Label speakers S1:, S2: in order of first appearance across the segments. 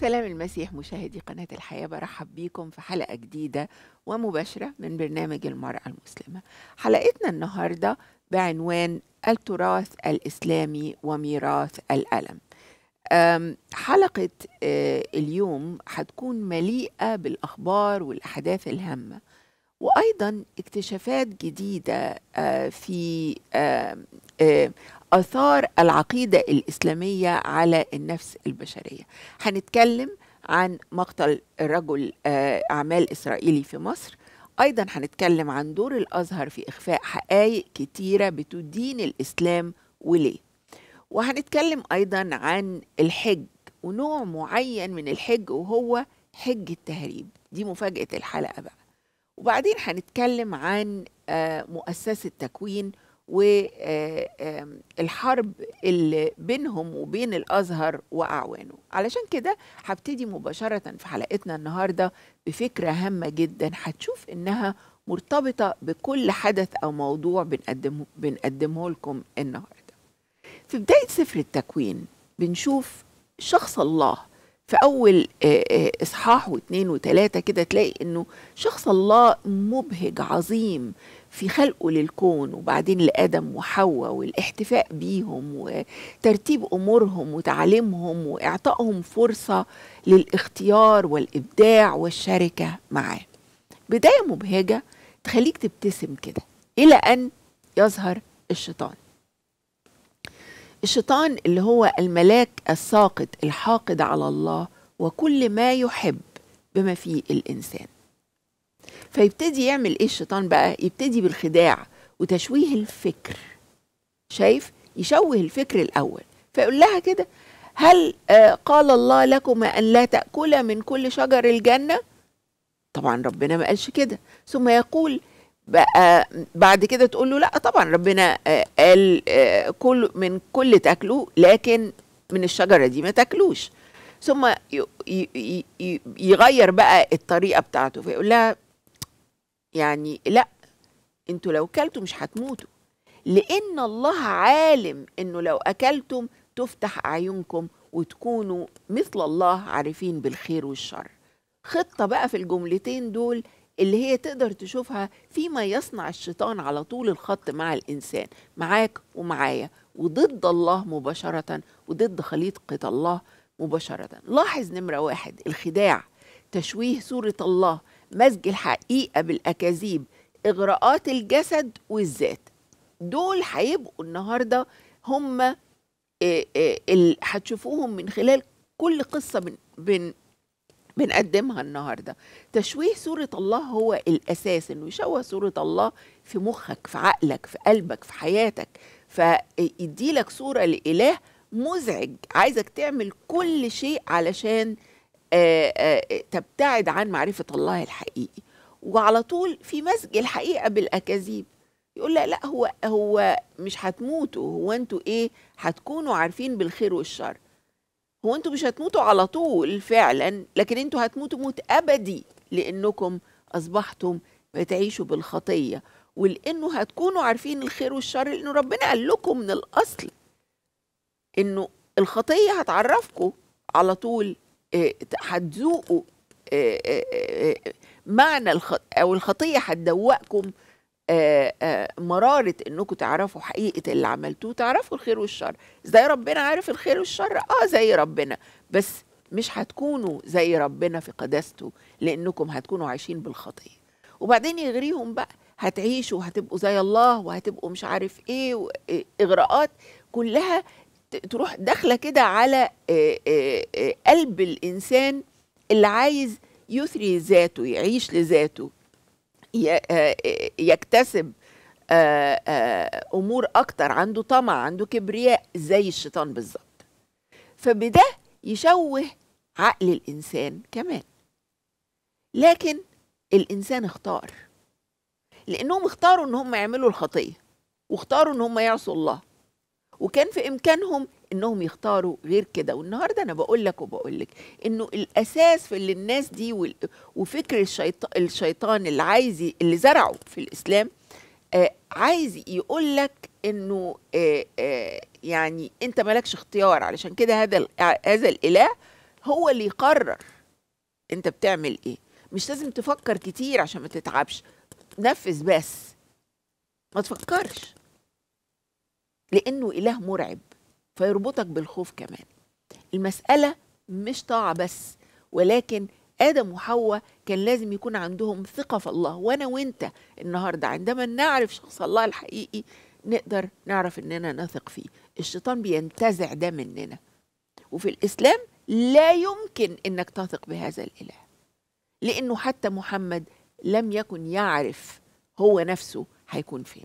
S1: سلام المسيح مشاهدي قناة الحياة برحب بيكم في حلقة جديدة ومباشرة من برنامج المرأة المسلمة. حلقتنا النهاردة بعنوان التراث الإسلامي وميراث الألم. حلقة آه، اليوم هتكون مليئة بالأخبار والأحداث الهامة وأيضا اكتشافات جديدة آه، في آه، آثار العقيدة الإسلامية على النفس البشرية. هنتكلم عن مقتل رجل آه، أعمال إسرائيلي في مصر. أيضا هنتكلم عن دور الأزهر في إخفاء حقائق كتيرة بتدين الإسلام. وليه؟ وهنتكلم أيضا عن الحج ونوع معين من الحج وهو حج التهريب. دي مفاجأة الحلقة بقى. وبعدين هنتكلم عن آه، مؤسسة تكوين والحرب اللي بينهم وبين الأزهر وأعوانه. علشان كده هبتدي مباشرة في حلقتنا النهاردة بفكرة هامة جدا هتشوف إنها مرتبطة بكل حدث أو موضوع بنقدمه, بنقدمه لكم النهاردة. في بداية سفر التكوين بنشوف شخص الله. في أول آه، آه، إصحاح واثنين وثلاثة كده تلاقي إنه شخص الله مبهج عظيم في خلقه للكون وبعدين لآدم وحواء والاحتفاء بيهم وترتيب أمورهم وتعليمهم وإعطائهم فرصة للاختيار والإبداع والشركة معاه. بداية مبهجة تخليك تبتسم كده إلى أن يظهر الشيطان. الشيطان اللي هو الملاك الساقط الحاقد على الله وكل ما يحب بما فيه الإنسان. فيبتدي يعمل إيه الشيطان بقى؟ يبتدي بالخداع وتشويه الفكر. شايف؟ يشوه الفكر الأول. فيقول لها كده هل آه، قال الله لكم أن لا تاكلا من كل شجر الجنة؟ طبعا ربنا ما قالش كده. ثم يقول بقى بعد كده تقول له لا طبعا ربنا آه، قال آه، كل من كل تاكلوا لكن من الشجرة دي ما تاكلوش. ثم يغير بقى الطريقة بتاعته. فيقول لها يعني لا أنتوا لو كلتوا مش هتموتوا. لأن الله عالم إنه لو أكلتم تفتح أعينكم وتكونوا مثل الله عارفين بالخير والشر. خطة بقى في الجملتين دول اللي هي تقدر تشوفها فيما يصنع الشيطان على طول الخط مع الإنسان معاك ومعايا وضد الله مباشرة وضد خليقه الله مباشرة. لاحظ نمرة واحد الخداع تشويه صورة الله مزج الحقيقة بالأكاذيب إغراءات الجسد والذات. دول هيبقوا النهاردة هم هتشوفوهم من خلال كل قصة بن بن بنقدمها النهاردة. تشويه صورة الله هو الأساس إنه يشوه صورة الله في مخك في عقلك في قلبك في حياتك. فيديلك صورة لإله مزعج عايزك تعمل كل شيء علشان تبتعد عن معرفة الله الحقيقي. وعلى طول في مزج الحقيقة بالأكاذيب. يقول لا لا هو هو مش هتموتوا. هو أنتوا إيه؟ هتكونوا عارفين بالخير والشر. هو أنتوا مش هتموتوا على طول فعلا لكن أنتوا هتموتوا موت أبدي لأنكم أصبحتم بتعيشوا بالخطية. ولأنه هتكونوا عارفين الخير والشر لأنه ربنا قال لكم من الأصل إنه الخطية هتعرفكم على طول آه، هتذوقوا آه، آه، آه، معنى الخ... أو الخطية هتدوقكم آه، آه، مرارة إنكم تعرفوا حقيقة اللي عملتوه تعرفوا الخير والشر. زي ربنا عارف الخير والشر آه زي ربنا. بس مش هتكونوا زي ربنا في قداسته لإنكم هتكونوا عايشين بالخطية. وبعدين يغريهم بقى هتعيشوا وهتبقوا زي الله وهتبقوا مش عارف إيه إيه، إغراءات كلها تروح داخلة كده على قلب الإنسان اللي عايز يثري ذاته يعيش لذاته يكتسب أمور أكتر عنده طمع عنده كبرياء زي الشيطان بالظبط. فبده يشوه عقل الإنسان كمان. لكن الإنسان اختار. لأنهم اختاروا إن هم يعملوا الخطية واختاروا إن هم يعصوا الله. وكان في إمكانهم إنهم يختاروا غير كده. والنهاردة أنا بقول لك وبقول لك إنه الأساس في اللي الناس دي وفكر الشيطان اللي عايز اللي زرعه في الإسلام آه عايز يقول لك إنه آه آه يعني أنت مالكش اختيار. علشان كده هذا هذا الإله هو اللي يقرر أنت بتعمل إيه. مش لازم تفكر كتير عشان ما تتعبش. نفذ بس. ما تفكرش. لأنه إله مرعب فيربطك بالخوف كمان. المسألة مش طاعة بس ولكن آدم وحواء كان لازم يكون عندهم ثقة في الله. وأنا وأنت النهارده عندما نعرف شخص الله الحقيقي نقدر نعرف إننا نثق فيه. الشيطان بينتزع ده مننا. وفي الإسلام لا يمكن إنك تثق بهذا الإله لأنه حتى محمد لم يكن يعرف هو نفسه هيكون فين.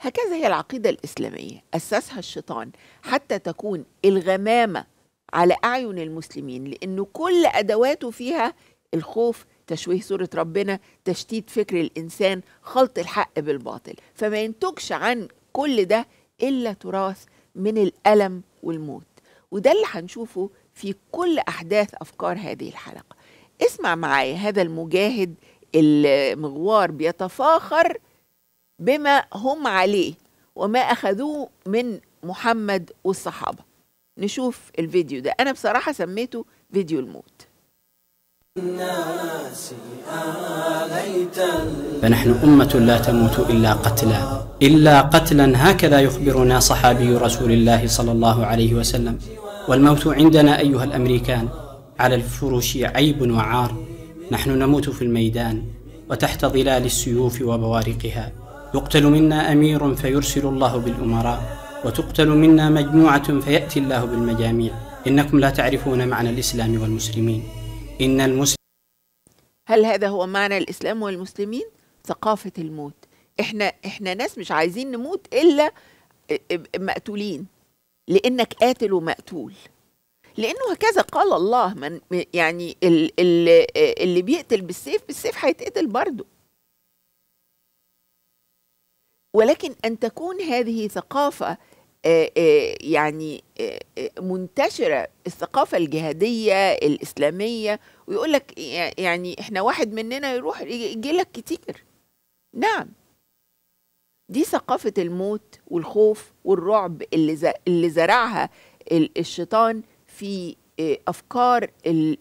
S1: هكذا هي العقيدة الإسلامية. اسسها الشيطان حتى تكون الغمامة على أعين المسلمين لأنه كل أدواته فيها الخوف تشويه صورة ربنا تشتيت فكر الإنسان خلط الحق بالباطل. فما ينتجش عن كل ده إلا تراث من الألم والموت. وده اللي هنشوفه في كل أحداث أفكار هذه الحلقة. اسمع معايا هذا المجاهد المغوار بيتفاخر بما هم عليه وما أخذوه من محمد والصحابة. نشوف الفيديو ده. أنا بصراحة سميته فيديو الموت.
S2: فنحن أمة لا تموت إلا قتلا إلا قتلا هكذا يخبرنا صحابي رسول الله صلى الله عليه وسلم. والموت عندنا أيها الأمريكان. على الفرش عيب وعار. نحن نموت في الميدان وتحت ظلال السيوف وبوارقها. يقتل منا أمير فيرسل الله بالأمراء وتقتل منا مجموعة فيأتي الله بالمجاميع. إنكم لا تعرفون معنى الإسلام والمسلمين. إن المسلم
S1: هل هذا هو معنى الإسلام والمسلمين؟ ثقافة الموت. إحنا إحنا ناس مش عايزين نموت إلا مقتولين. لأنك قاتل ومقتول. لأنه هكذا قال الله من يعني اللي بيقتل بالسيف بالسيف هيتقتل برضه. ولكن أن تكون هذه ثقافة يعني منتشرة الثقافة الجهادية الإسلامية ويقول لك يعني إحنا واحد مننا يروح يجي لك كتير. نعم. دي ثقافة الموت والخوف والرعب اللي اللي زرعها الشيطان في أفكار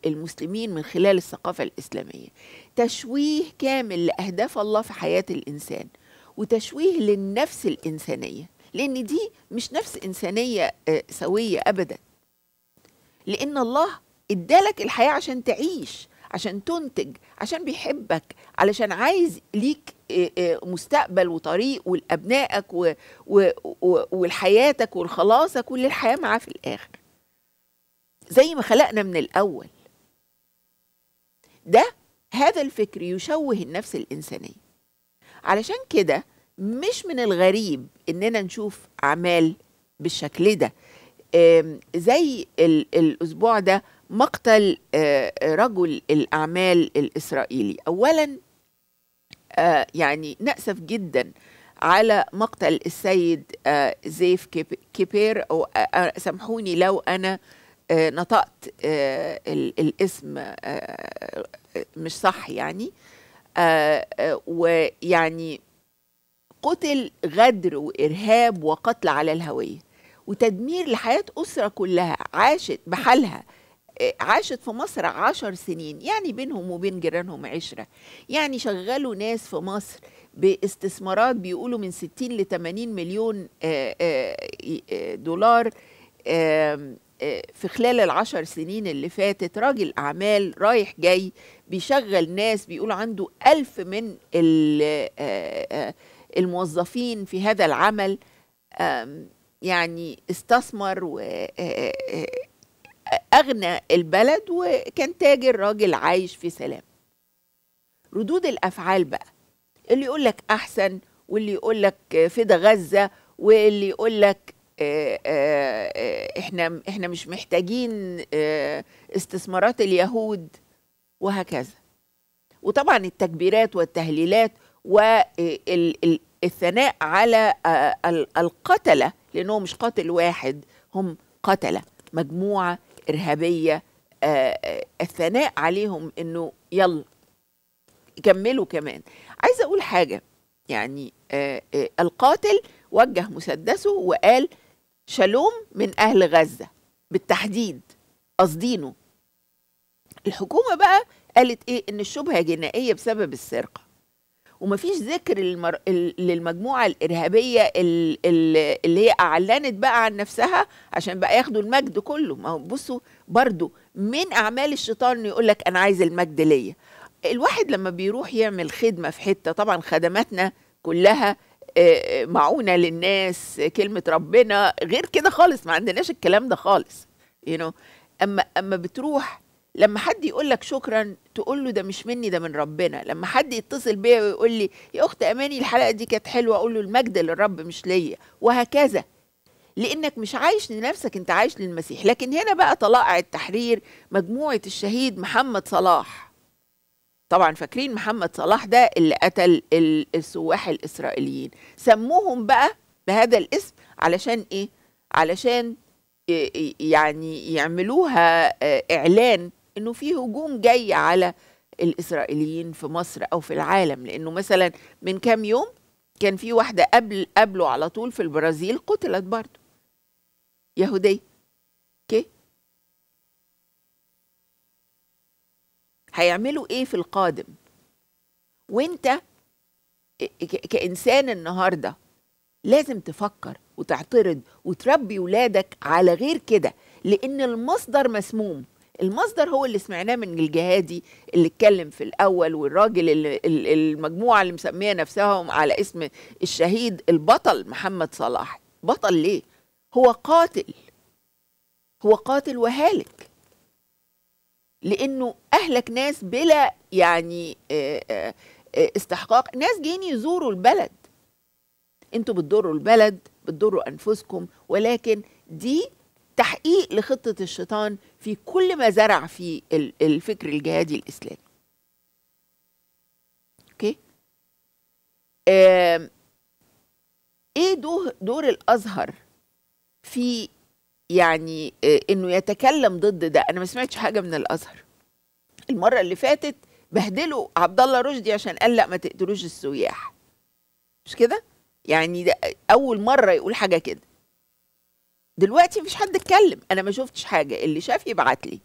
S1: المسلمين من خلال الثقافة الإسلامية. تشويه كامل لأهداف الله في حياة الإنسان. وتشويه للنفس الإنسانية لأن دي مش نفس إنسانية سوية أبدا. لأن الله إدالك الحياة عشان تعيش عشان تنتج عشان بيحبك علشان عايز ليك مستقبل وطريق ولأبنائك ولحياتك ولخلاصك وللحياة معاه في الآخر. زي ما خلقنا من الأول. ده هذا الفكر يشوه النفس الإنسانية. علشان كده مش من الغريب إننا نشوف أعمال بالشكل ده. زي الأسبوع ده مقتل رجل الأعمال الإسرائيلي. اولا يعني نأسف جدا على مقتل السيد زيف كيبير أو سامحوني لو أنا نطقت الاسم مش صح يعني. ويعني قتل غدر وإرهاب وقتل على الهوية وتدمير لحياة أسرة كلها عاشت بحالها عاشت في مصر عشر سنين يعني بينهم وبين جيرانهم عشرة. يعني شغلوا ناس في مصر باستثمارات بيقولوا من 60 ل 80 مليون دولار في خلال العشر سنين اللي فاتت راجل أعمال رايح جاي بيشغل ناس بيقولوا عنده ألف من الموظفين في هذا العمل يعني استثمر وأغنى البلد وكان تاجر راجل عايش في سلام. ردود الأفعال بقى اللي يقول لك أحسن واللي يقول لك فدا غزة واللي يقول لك إحنا إحنا مش محتاجين استثمارات اليهود وهكذا. وطبعا التكبيرات والتهليلات والثناء على القتلة لأنه مش قاتل واحد هم قتلة مجموعة إرهابية. الثناء عليهم أنه يلا كملوا كمان. عايزة أقول حاجة يعني القاتل وجه مسدسه وقال شالوم من أهل غزة بالتحديد قاصدينه. الحكومة بقى قالت إيه؟ إن الشبهة جنائية بسبب السرقة. ومفيش ذكر للمر... ال- للمجموعة الإرهابية ال- ال- اللي هي أعلنت بقى عن نفسها عشان بقى ياخدوا المجد كله. ما هو بصوا برضو من أعمال الشيطان إنه يقول لك أنا عايز المجد ليا. الواحد لما بيروح يعمل خدمة في حتة طبعا خدماتنا كلها معونة للناس كلمة ربنا غير كده خالص ما عندناش الكلام ده خالص you know. أما أما بتروح لما حد يقول لك شكرا تقول له ده مش مني ده من ربنا. لما حد يتصل بيا ويقول لي يا أخت أماني الحلقة دي كانت حلوة. أقول له المجد للرب مش ليا. وهكذا. لأنك مش عايش لنفسك أنت عايش للمسيح. لكن هنا بقى طلائع التحرير مجموعة الشهيد محمد صلاح. طبعا فاكرين محمد صلاح ده اللي قتل ال- السواح الإسرائيليين. سموهم بقى بهذا الاسم علشان إيه؟ علشان يعني يعملوها آه، إعلان إنه في هجوم جاي على الإسرائيليين في مصر أو في العالم. لأنه مثلا من كام يوم كان في واحدة قبل قبله على طول في البرازيل قتلت برضه يهودية أوكي هيعملوا إيه في القادم؟ وأنت كإنسان النهارده لازم تفكر وتعترض وتربي ولادك على غير كده لأن المصدر مسموم. المصدر هو اللي سمعناه من الجهادي اللي اتكلم في الأول والراجل اللي ال- المجموعة اللي مسمية نفسهم على اسم الشهيد البطل محمد صلاح. بطل ليه؟ هو قاتل. هو قاتل وهالك. لأنه اهلك ناس بلا يعني آه، آه، آه، استحقاق. ناس جايين يزوروا البلد. أنتوا بتضروا البلد بتضروا انفسكم ولكن دي تحقيق لخطة الشيطان في كل ما زرع في ال- الفكر الجهادي الإسلامي. أوكي؟ إيه دور دور الأزهر في يعني آه، إنه يتكلم ضد ده. أنا ما سمعتش حاجة من الأزهر. المرة اللي فاتت بهدلوا عبد الله رشدي عشان قال لا ما تقتلوش السياح. مش كده؟ يعني ده أول مرة يقول حاجة كده. دلوقتي مفيش حد اتكلم. أنا ما شفتش حاجة. اللي شاف يبعت لي.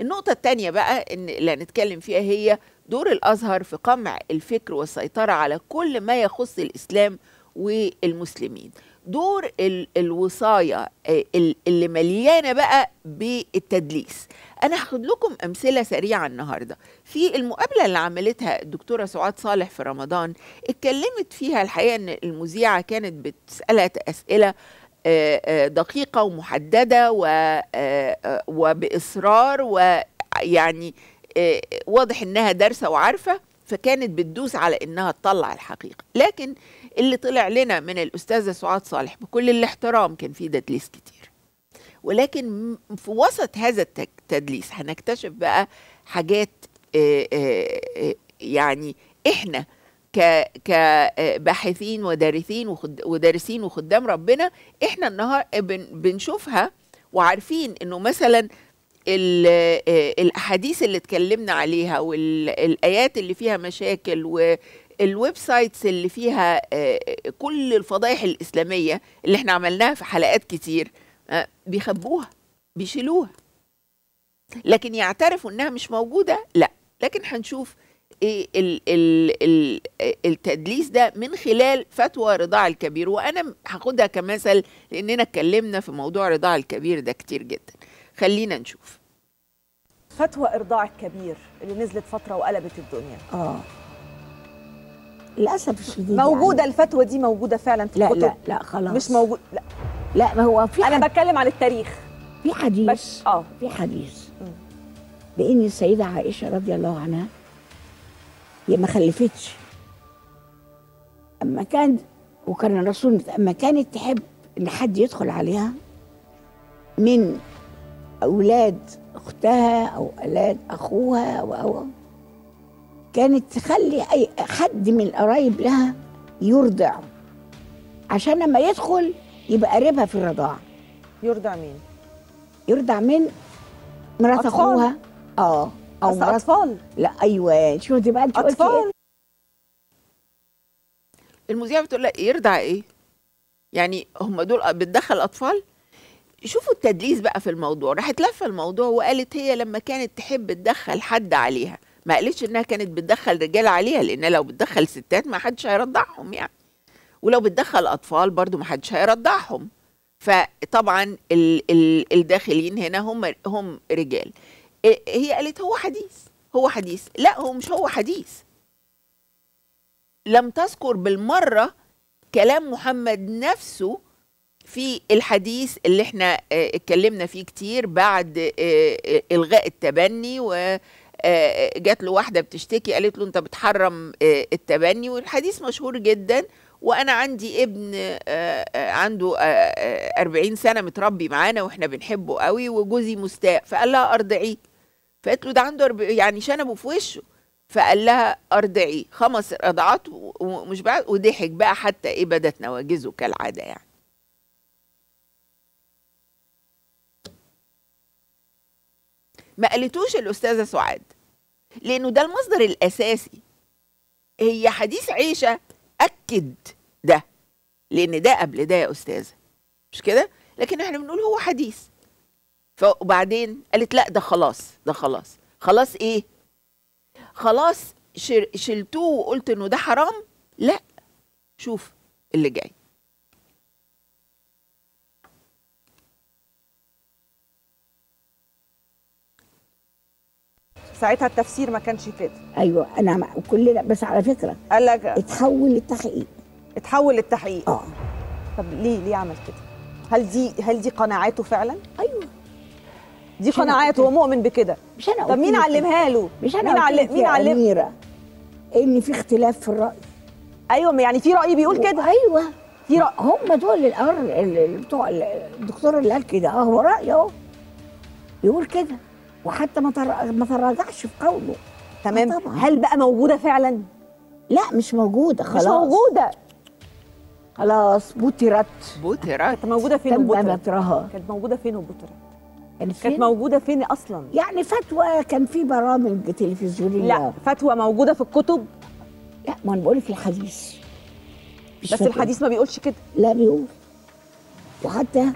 S1: النقطة التانية بقى إن اللي هنتكلم فيها هي دور الأزهر في قمع الفكر والسيطرة على كل ما يخص الإسلام والمسلمين. دور ال- الوصاية آه، ال- اللي مليانة بقى بالتدليس. أنا هاخد لكم أمثلة سريعة النهاردة. في المقابلة اللي عملتها الدكتورة سعاد صالح في رمضان اتكلمت فيها الحقيقة أن المذيعة كانت بتسألها أسئلة آه، آه، دقيقة ومحددة و- آه، آه، وبإصرار ويعني واضح إنها دارسة وعارفة فكانت بتدوس على إنها تطلع الحقيقة. لكن اللي طلع لنا من الأستاذة سعاد صالح بكل الاحترام كان في تدليس كتير. ولكن في وسط هذا التدليس هنكتشف بقى حاجات يعني إحنا كباحثين ودارسين ودارسين وخدام ربنا إحنا النهار بن بنشوفها وعارفين إنه مثلا ال- الأحاديث اللي اتكلمنا عليها والايات اللي فيها مشاكل وال websites اللي فيها آه، كل الفضائح الإسلامية اللي إحنا عملناها في حلقات كتير آه، بيخبوها بيشيلوها. لكن يعترفوا إنها مش موجودة لا. لكن هنشوف إيه ال ال ال التدليس ده من خلال فتوى رضاع الكبير. وأنا هاخدها كمثل لأننا اتكلمنا في موضوع رضاع الكبير ده كتير جدا. خلينا نشوف.
S3: فتوى إرضاع الكبير اللي نزلت فترة وقلبت الدنيا.
S4: آه. للأسف الشديد
S3: موجودة
S4: يعني.
S3: الفتوى دي موجودة فعلا في
S4: لا
S3: الكتب
S4: لا لا خلاص
S3: مش موجود لا
S4: لا ما هو في أنا.
S3: بتكلم عن التاريخ
S4: في حديث
S3: بس آه
S4: في حديث. بإن السيدة عائشة رضي الله عنها هي ما خلفتش أما كان وكان الرسول أما كانت تحب إن حد يدخل عليها من أولاد أختها أو أولاد أخوها أو أو كانت تخلي أي حد من القرايب لها يرضع. عشان لما يدخل يبقى قريبها في الرضاعة.
S3: يرضع مين؟
S4: يرضع من مرات
S3: أطفال.
S4: أخوها. آه
S3: أو
S4: مرات
S3: أطفال.
S4: لا أيوه. شوفي بقى أنت قلتي إيه؟
S3: أطفال.
S1: المذيعة بتقول لك يرضع إيه؟ يعني هم دول بتدخل أطفال؟ شوفوا التدليس بقى في الموضوع. راحت لفة الموضوع وقالت هي لما كانت تحب تدخل حد عليها. ما قالتش إنها كانت بتدخل رجال عليها لأن لو بتدخل ستات ما حدش هيرضعهم يعني. ولو بتدخل أطفال برضو ما حدش هيرضعهم. فطبعا ال ال الداخلين هنا هم هم رجال. هي قالت هو حديث هو حديث. لا هو مش هو حديث. لم تذكر بالمرة كلام محمد نفسه في الحديث اللي إحنا آه، اتكلمنا فيه كتير بعد آه، آه، إلغاء التبني و جات له واحدة بتشتكي قالت له أنت بتحرم آه، التبني والحديث مشهور جدا. وأنا عندي ابن آه، آه، عنده آه، آه، 40 سنة متربي معانا وإحنا بنحبه قوي وجوزي مستاء. فقال لها أرضعيه. فقالت له ده عنده يعني شنبه في وشه. فقال لها أرضعيه. خمس رضعات ومش بعد وضحك بقى حتى إيه بدت نواجذه كالعادة يعني. ما قالتوش الأستاذة سعاد. لأنه ده المصدر الأساسي. هي حديث عيشة أكد ده لأن ده قبل ده يا أستاذة. مش كده؟ لكن إحنا بنقول هو حديث. وبعدين قالت لا ده خلاص ده خلاص. خلاص إيه؟ خلاص شلتوه وقلت إنه ده حرام؟ لا. شوف اللي جاي.
S3: ساعتها التفسير ما كانش كده
S4: أيوه أنا كلنا بس على فكرة
S3: قال لك
S4: اتحول للتحقيق.
S3: اتحول للتحقيق.
S4: آه.
S3: طب ليه ليه عمل كده؟ هل دي هل دي قناعاته فعلا؟
S4: أيوه.
S3: دي قناعاته هو مؤمن بكده.
S4: مش أنا
S3: طب مين علمها له؟
S4: مش أنا
S3: مين علم مين علم
S4: إن في اختلاف في الرأي.
S3: أيوه يعني في رأي بيقول كده.
S4: أيوه.
S3: في رأي
S4: هم دول بتوع ال- الدكتور اللي قال كده. آه هو رايه أهو. يقول كده. وحتى ما تر... ما تراجعش في قوله.
S3: تمام.
S4: آه طبعاً.
S3: هل بقى موجودة فعلا؟
S4: لا مش موجودة. خلاص.
S3: مش موجودة.
S4: خلاص بوترت.
S1: بوترات
S3: كانت موجودة فين
S4: نطرها
S3: كانت موجودة فين وبترت
S4: كانت
S3: كانت
S4: فين؟
S3: موجودة فين أصلا؟
S4: يعني فتوى كان في برامج تلفزيونية.
S3: لا فتوى موجودة في الكتب.
S4: لا ما أنا بقول لك الحديث.
S3: بس
S4: فتوى.
S3: الحديث ما بيقولش كده.
S4: لا بيقول. وحتى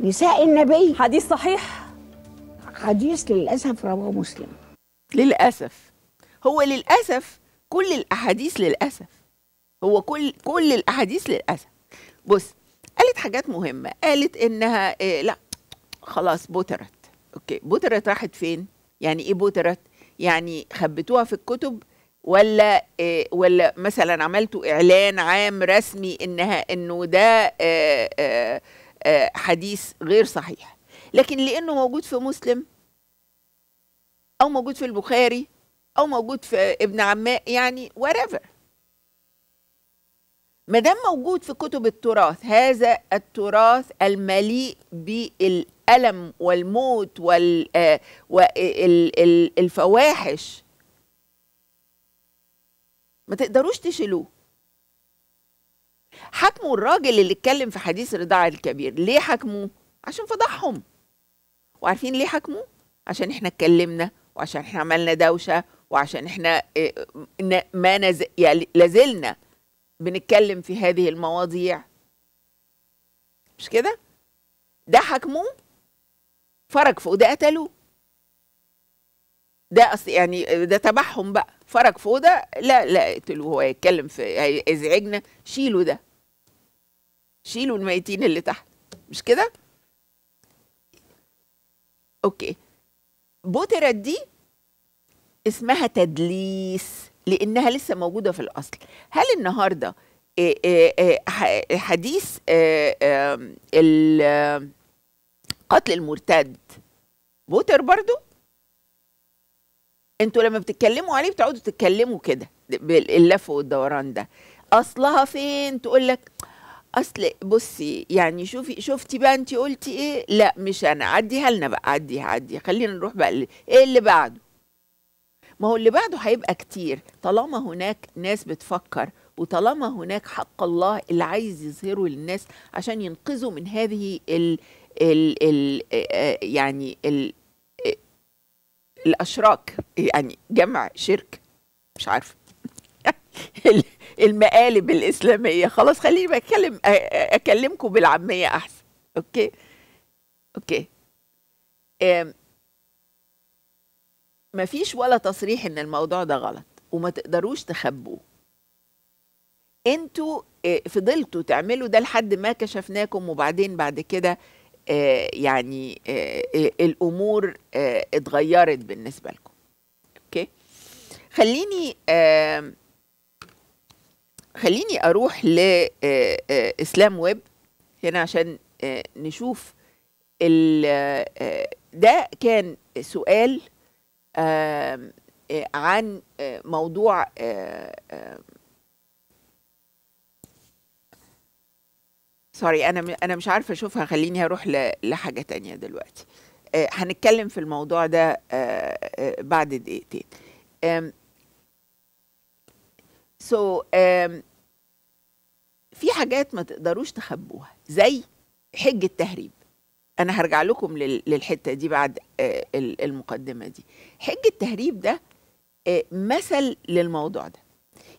S4: نساء النبي.
S3: حديث صحيح.
S4: حديث للأسف رواه مسلم.
S1: للأسف. هو للأسف كل الأحاديث للأسف. هو كل كل الأحاديث للأسف. بص قالت حاجات مهمة. قالت إنها إيه لأ خلاص بترت. okay بترت راحت فين؟ يعني إيه بترت؟ يعني خبتوها في الكتب ولا إيه ولا مثلا عملتوا إعلان عام رسمي إنها إنه ده آه، آه، حديث غير صحيح؟ لكن لأنه موجود في مسلم أو موجود في البخاري أو موجود في ابن عماء يعني whatever. ما دام موجود في كتب التراث هذا التراث المليء بالألم والموت والفواحش ما تقدروش تشيلوه. حكموا الراجل اللي اتكلم في حديث الرضاعة الكبير ليه حكموه؟ عشان فضحهم. وعارفين ليه حكموه عشان إحنا اتكلمنا وعشان إحنا عملنا دوشة وعشان إحنا ن- ما نز... يعني لازلنا بنتكلم في هذه المواضيع. مش كده؟ ده حكموه فرج فوق ده قتلوه ده أصل يعني ده تبعهم بقى. فرج فوق ده لا لا اقتلوه هو يتكلم في هيزعجنا شيلوا ده. شيلوا الميتين اللي تحت. مش كده؟ okay. بترت دي اسمها تدليس لأنها لسه موجودة في الأصل. هل النهارده إيه إيه ح- حديث قتل المرتد بتر برضو؟ أنتوا لما بتتكلموا عليه بتقعدوا تتكلموا كده باللف والدوران ده. أصلها فين؟ تقول لك أصل بصي يعني شوفي شفتي بقى انت قلتي إيه؟ لا مش أنا. عديها لنا بقى عديها عديها. خلينا نروح بقى إيه اللي بعده؟ ما هو اللي بعده هيبقى كتير. طالما هناك ناس بتفكر وطالما هناك حق الله اللي عايز يظهره للناس عشان ينقذوا من هذه ال ال ال يعني ال الأشراك. يعني جمع شرك. مش عارفة. المقالب الإسلامية. خلاص خليني بتكلم أكلمكم بالعامية أحسن. okay؟ okay. مفيش ولا تصريح إن الموضوع ده غلط وما تقدروش تخبوه. أنتوا آه، فضلتوا تعملوا ده لحد ما كشفناكم وبعدين بعد كده آه، يعني آه، الأمور اتغيرت بالنسبة لكم. okay؟ خليني خليني أروح لاسلام ويب هنا عشان آه، نشوف آه، ده كان سؤال آه، عن آه، موضوع آه، آه، sorry أنا أنا مش عارفة أشوفها خليني هروح ل- لحاجة تانية دلوقتي. آه، هنتكلم في الموضوع ده آه، آه، بعد دقيقتين. so في حاجات ما تقدروش تخبوها زي حج التهريب. أنا هرجع لكم لل- للحتة دي بعد آه، ال- المقدمة دي. حج التهريب ده آه، مثل للموضوع ده.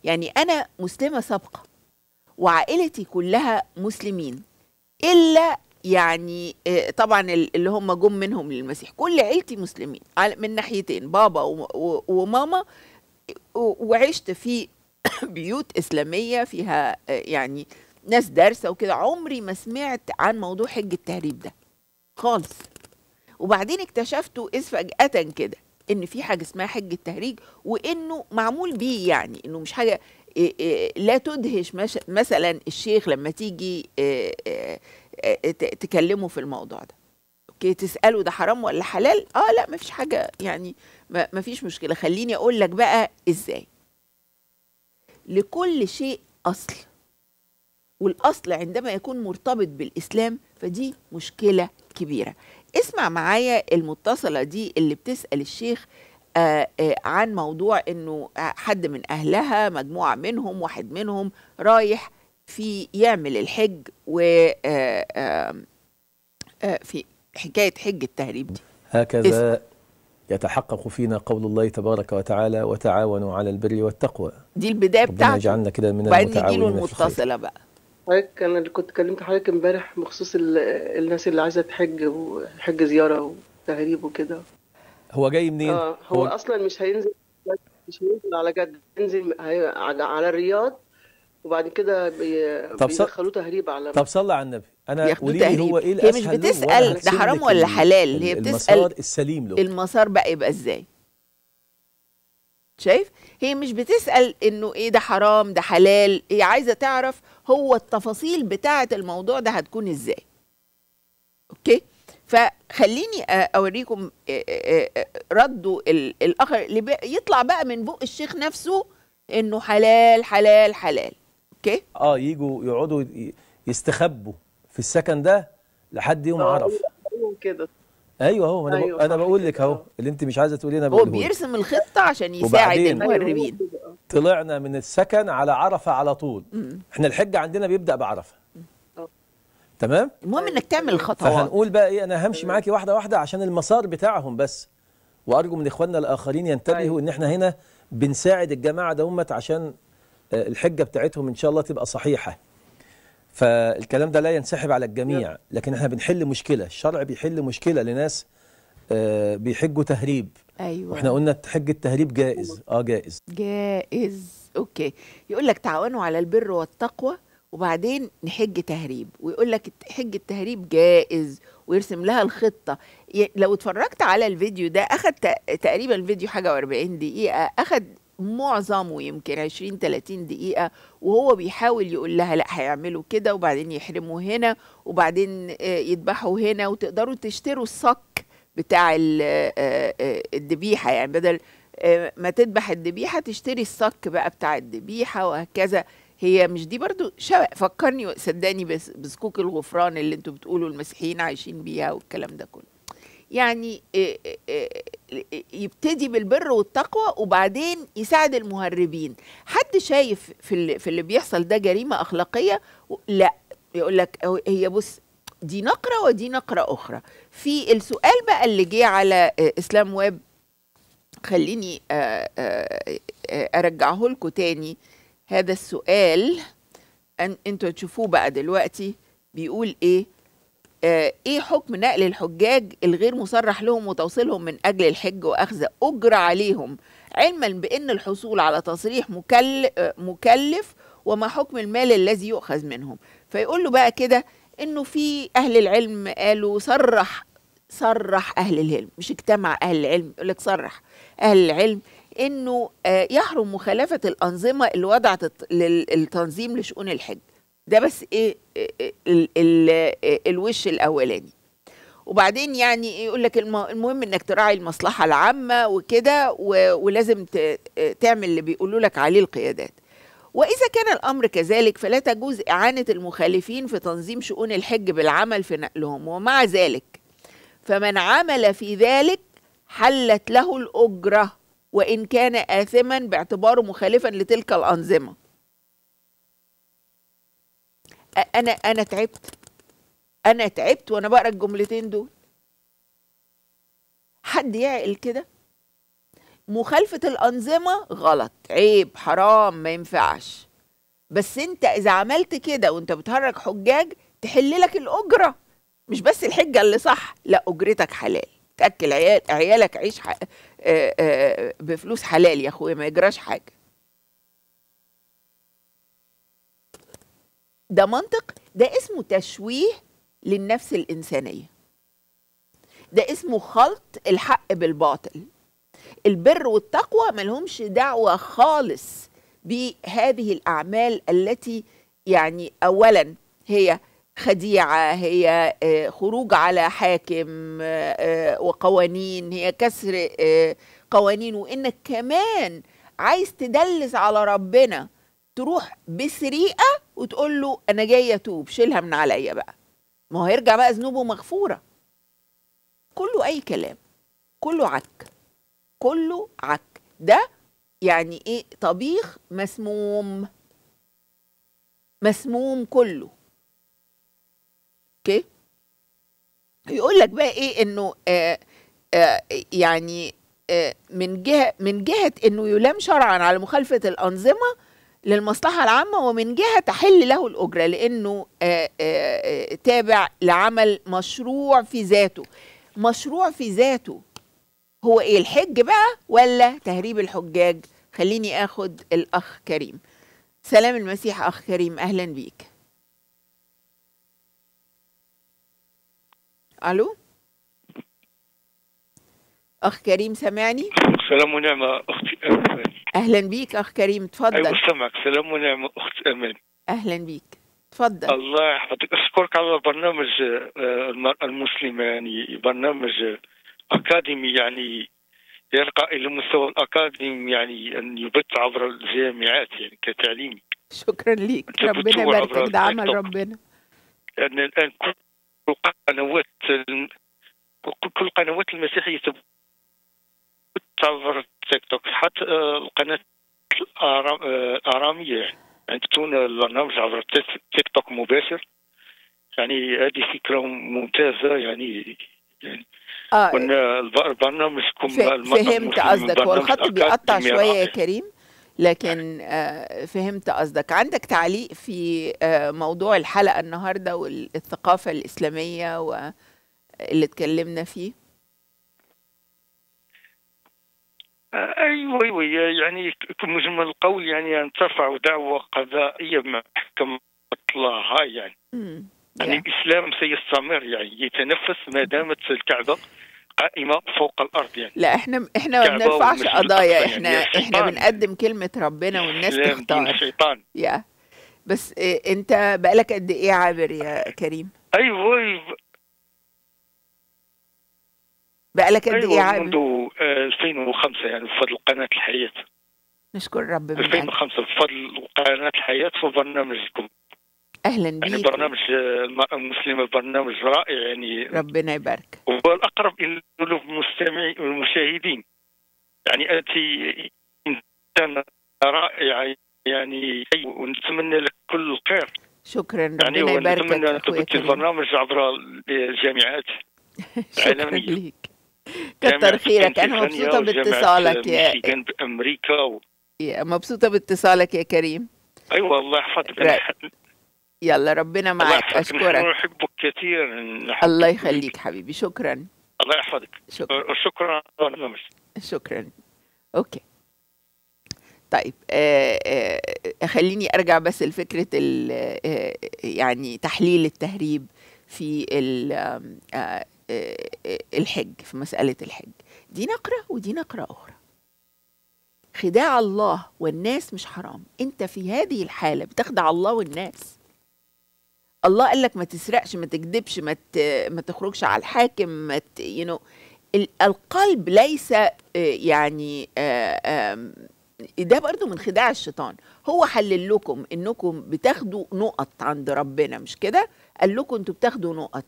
S1: يعني أنا مسلمة سابقة وعائلتي كلها مسلمين إلا يعني آه، طبعا ال- اللي هم جم منهم للمسيح. كل عيلتي مسلمين من ناحيتين بابا وماما وعشت في بيوت إسلامية فيها آه، يعني ناس دارسة وكده. عمري ما سمعت عن موضوع حج التهريب ده خالص. وبعدين اكتشفته إذ فجأة كده إن في حاجة اسمها حج التهريج وإنه معمول بيه يعني إنه مش حاجة إيه إيه لا تدهش مثلا الشيخ لما تيجي تكلمه في الموضوع ده. أوكي؟ تسأله ده حرام ولا حلال؟ آه لا مفيش حاجة يعني مفيش مشكلة. خليني أقول لك بقى إزاي. لكل شيء أصل. والأصل عندما يكون مرتبط بالإسلام فدي مشكلة كبيرة. اسمع معايا المتصلة دي اللي بتسأل الشيخ آه آه عن موضوع إنه آه، حد من أهلها مجموعة منهم واحد منهم رايح في يعمل الحج و في حكاية حج التهريب دي.
S5: هكذا. يتحقق فينا قول الله تبارك وتعالى وتعاونوا على البر والتقوى.
S1: دي البداية
S5: ربنا
S1: بتاعته.
S5: يجعلنا كده من المتعاونين
S1: المتصلة بقى.
S6: حضرتك أنا اللي كنت كلمت حضرتك امبارح بخصوص ال- الناس اللي عايزة تحج وحج زيارة وتهريب وكده.
S5: هو جاي منين؟
S6: آه هو أصلا مش هينزل مش هينزل على جد هينزل هي- على الرياض. وبعد كده بي...
S5: طب
S6: بيدخلوه تهريب على
S5: طب صلى على النبي.
S1: أنا
S5: قولي. هو إيه
S1: هي مش
S5: الاسهل له وأنا
S1: بتسأل ده حرام ولا
S5: ال-
S1: حلال، هي
S5: ال-
S1: بتسأل
S5: المسار السليم له.
S1: المسار بقى يبقى إزاي؟ شايف؟ هي مش بتسأل إنه إيه ده حرام ده حلال. هي عايزة تعرف هو التفاصيل بتاعة الموضوع ده هتكون إزاي. okay؟ فخليني أوريكم ردوا ال- الآخر اللي يطلع بقى من بق الشيخ نفسه إنه حلال حلال حلال. okay
S5: آه يجوا يقعدوا يستخبوا في السكن ده لحد يوم
S6: آه،
S5: عرفه
S6: كده
S5: أيوه اهو أنا,
S6: أيوة، أنا
S5: بقول لك أهو
S6: آه.
S5: اللي أنت مش عايزة تقولي أنا
S1: هو
S5: بقوله لك.
S1: بيرسم الخطة عشان يساعد المهربين
S6: آه.
S5: طلعنا من السكن على عرفة على طول
S1: مم.
S5: إحنا الحج عندنا بيبدأ بعرفة
S6: آه.
S5: تمام
S1: المهم إنك تعمل الخطوات
S5: فهنقول بقى إيه أنا همشي معاكي واحدة واحدة عشان المسار بتاعهم بس وأرجو من إخواننا الآخرين ينتبهوا
S6: أيوة.
S5: إن إحنا هنا بنساعد الجماعة دومت عشان آه، الحجة بتاعتهم إن شاء الله تبقى صحيحة. فالكلام ده لا ينسحب على الجميع لكن إحنا بنحل مشكلة. الشرع بيحل مشكلة لناس آه، بيحجوا تهريب.
S1: أيوه.
S5: وإحنا قلنا حج التهريب جائز. آه جائز.
S1: جائز. أوكي. يقول لك تعاونوا على البر والتقوى وبعدين نحج تهريب. ويقول لك حج التهريب جائز ويرسم لها الخطة. لو اتفرجت على الفيديو ده أخد تقريبا الفيديو حاجة و40 دقيقة أخد معظمه يمكن 20 30 دقيقة وهو بيحاول يقول لها لأ هيعملوا كده وبعدين يحرموا هنا وبعدين آه، يذبحوا هنا وتقدروا تشتروا الصك بتاع آه، آه، الذبيحة يعني بدل ما تذبح الذبيحة تشتري الصك بقى بتاع الذبيحة وهكذا. هي مش دي برضو شبه فكرني صدقني بس بسكوك الغفران اللي أنتوا بتقولوا المسيحيين عايشين بيها والكلام ده كله. يعني يبتدي بالبر والتقوى وبعدين يساعد المهربين. حد شايف في اللي, بيحصل ده جريمة أخلاقية؟ لا يقول لك هي بص دي نقرة ودي نقرة أخرى. في السؤال بقى اللي جه على إسلام ويب خليني أرجعه لكم تاني. هذا السؤال أن أنتوا تشوفوه بقى دلوقتي بيقول آه، إيه حكم نقل الحجاج الغير مصرح لهم وتوصيلهم من أجل الحج وأخذ اجره عليهم؟ علما بأن الحصول على تصريح آه، مكلف وما حكم المال الذي يؤخذ منهم. فيقول له بقى كده إنه في أهل العلم قالوا صرح صرح أهل العلم مش اجتمع أهل العلم يقول لك صرح أهل العلم إنه آه، يحرم مخالفة الأنظمة اللي وضعت الت- لل- التنظيم لشؤون الحج. ده بس إيه إيه- ال ال الوش الأولاني. وبعدين يعني يقول لك الم- المهم إنك تراعي المصلحة العامة وكده ولازم تعمل اللي بيقولوا لك عليه القيادات. وإذا كان الأمر كذلك فلا تجوز إعانة المخالفين في تنظيم شؤون الحج بالعمل في نقلهم. ومع ذلك فمن عمل في ذلك حلت له الأجرة وإن كان آثما باعتباره مخالفا لتلك الأنظمة. أنا أنا تعبت. أنا تعبت وأنا بقرأ الجملتين دول. حد يعقل كده؟ مخالفة الأنظمة غلط. عيب حرام ما ينفعش. بس أنت إذا عملت كده وأنت بتهرج حجاج تحل لك الأجرة. مش بس الحجة اللي صح لا أجرتك حلال. تأكل عيال عيالك عيش ح... آه، آه، بفلوس حلال يا أخويا ما يجراش حاجة. ده منطق ده اسمه تشويه للنفس الإنسانية. ده اسمه خلط الحق بالباطل. البر والتقوى ملهمش دعوة خالص بهذه الأعمال التي يعني أولا هي خديعة هي آه، خروج على حاكم آه، آه، وقوانين هي كسر قوانين. وإنك كمان عايز تدلس على ربنا تروح بسريقة وتقول له أنا جاي أتوب شيلها من عليا بقى. ما هو هيرجع بقى ذنوبه مغفورة. كله أي كلام كله عك كله عك. ده يعني إيه؟ طبيخ مسموم مسموم كله. أوكي؟ يقول لك بقى إيه؟ إنه آه آه يعني آه من جهة من جهة إنه يلام شرعا على مخالفة الأنظمة للمصلحة العامة ومن جهة تحل له الأجرة لأنه آه آه آه تابع لعمل مشروع في ذاته. مشروع في ذاته هو إيه الحج بقى ولا تهريب الحجاج؟ خليني آخد الأخ كريم. سلام المسيح أخ كريم أهلا بيك. ألو؟ أخ كريم سامعني؟
S7: سلام ونعمة أختي.
S1: أهلا بيك أخ كريم اتفضل
S7: أيوة سمعك سلام ونعمة أخت أمل
S1: أهلا بيك. اتفضل
S7: الله يحفظك. أشكرك على برنامج آه، المرأة المسلمة يعني برنامج آه، أكاديمي يعني يرقى إلى مستوى الأكاديمي يعني أن يبث عبر الجامعات يعني كتعليمي.
S1: شكرا ليك. ربنا
S7: عبر
S1: ده عمل. ربنا.
S7: لأن الآن كل قنوات كل- قنوات المسيحية تبث عبر التيك توك حتى آه، القناة الآرام- آه، يعني تكون البرنامج عبر تيك توك مباشر. يعني هذه فكرة ممتازة يعني يعني آه الب- البرنامج
S1: فهمت قصدك. هو الخط بيقطع شوية يا. كريم لكن آه، فهمت قصدك. عندك تعليق في آه، موضوع الحلقة النهارده والثقافة الإسلامية واللي اتكلمنا فيه
S7: آه، أيوه أيوه يعني كمجمل القول يعني أن ترفع دعوة قضائية مع محكمة الله يعني
S1: مم.
S7: يعني. الإسلام سيستمر يعني يتنفس ما دامت الكعبة قائمة فوق الأرض يعني
S1: لا إحنا إحنا ما بنرفعش قضايا إحنا
S7: يعني إحنا.
S1: بنقدم كلمة ربنا والناس تختار
S7: الشيطان
S1: يا بس إيه أنت بقالك قد إيه عابر يا كريم
S7: أيوه
S1: بقالك قد إيه
S7: أيوه
S1: عابر
S7: منذ آه، 2005 يعني بفضل قناة الحياة.
S1: نشكر رب من قلب
S7: 2005 بفضل قناة الحياة وبرنامجكم
S1: أهلا
S7: يعني
S1: بيك.
S7: برنامج آه، المرأة المسلمة برنامج رائع يعني.
S1: ربنا يبارك.
S7: هو الأقرب إلى قلوب المستمعين والمشاهدين. يعني أنت إنسانة رائعة يعني ونتمنى لك كل الخير.
S1: شكرا
S7: يعني
S1: ربنا يباركك
S7: ونتمنى
S1: اخويا
S7: تبث البرنامج عبر الجامعات جامعة
S1: كتر خيرك أنا
S7: مبسوطة
S1: باتصالك يا
S7: بأمريكا و...
S1: يا- مبسوطة باتصالك يا كريم.
S7: أيوة الله يحفظك
S1: رأي. يلا ربنا معك
S7: نحن
S1: أشكرك.
S7: نحبك كثير
S1: الله يخليك حبيبي شكرا.
S7: الله يحفظك.
S1: شكرا.
S7: شكرا
S1: شكرا. أوكي. طيب آه آه خليني أرجع بس لفكرة آه يعني تحليل التهريب في الحج في مسألة الحج. دي نقرة ودي نقرة أخرى. خداع الله والناس مش حرام. أنت في هذه الحالة بتخدع الله والناس. الله قال لك ما تسرقش ما تكذبش ما ما تخرجش على الحاكم ما know. ال- القلب ليس آه، يعني آه، ده برضو من خداع الشيطان. هو حلل لكم إنكم بتاخدوا نقط عند ربنا مش كده؟ قال لكم أنتوا بتاخدوا نقط.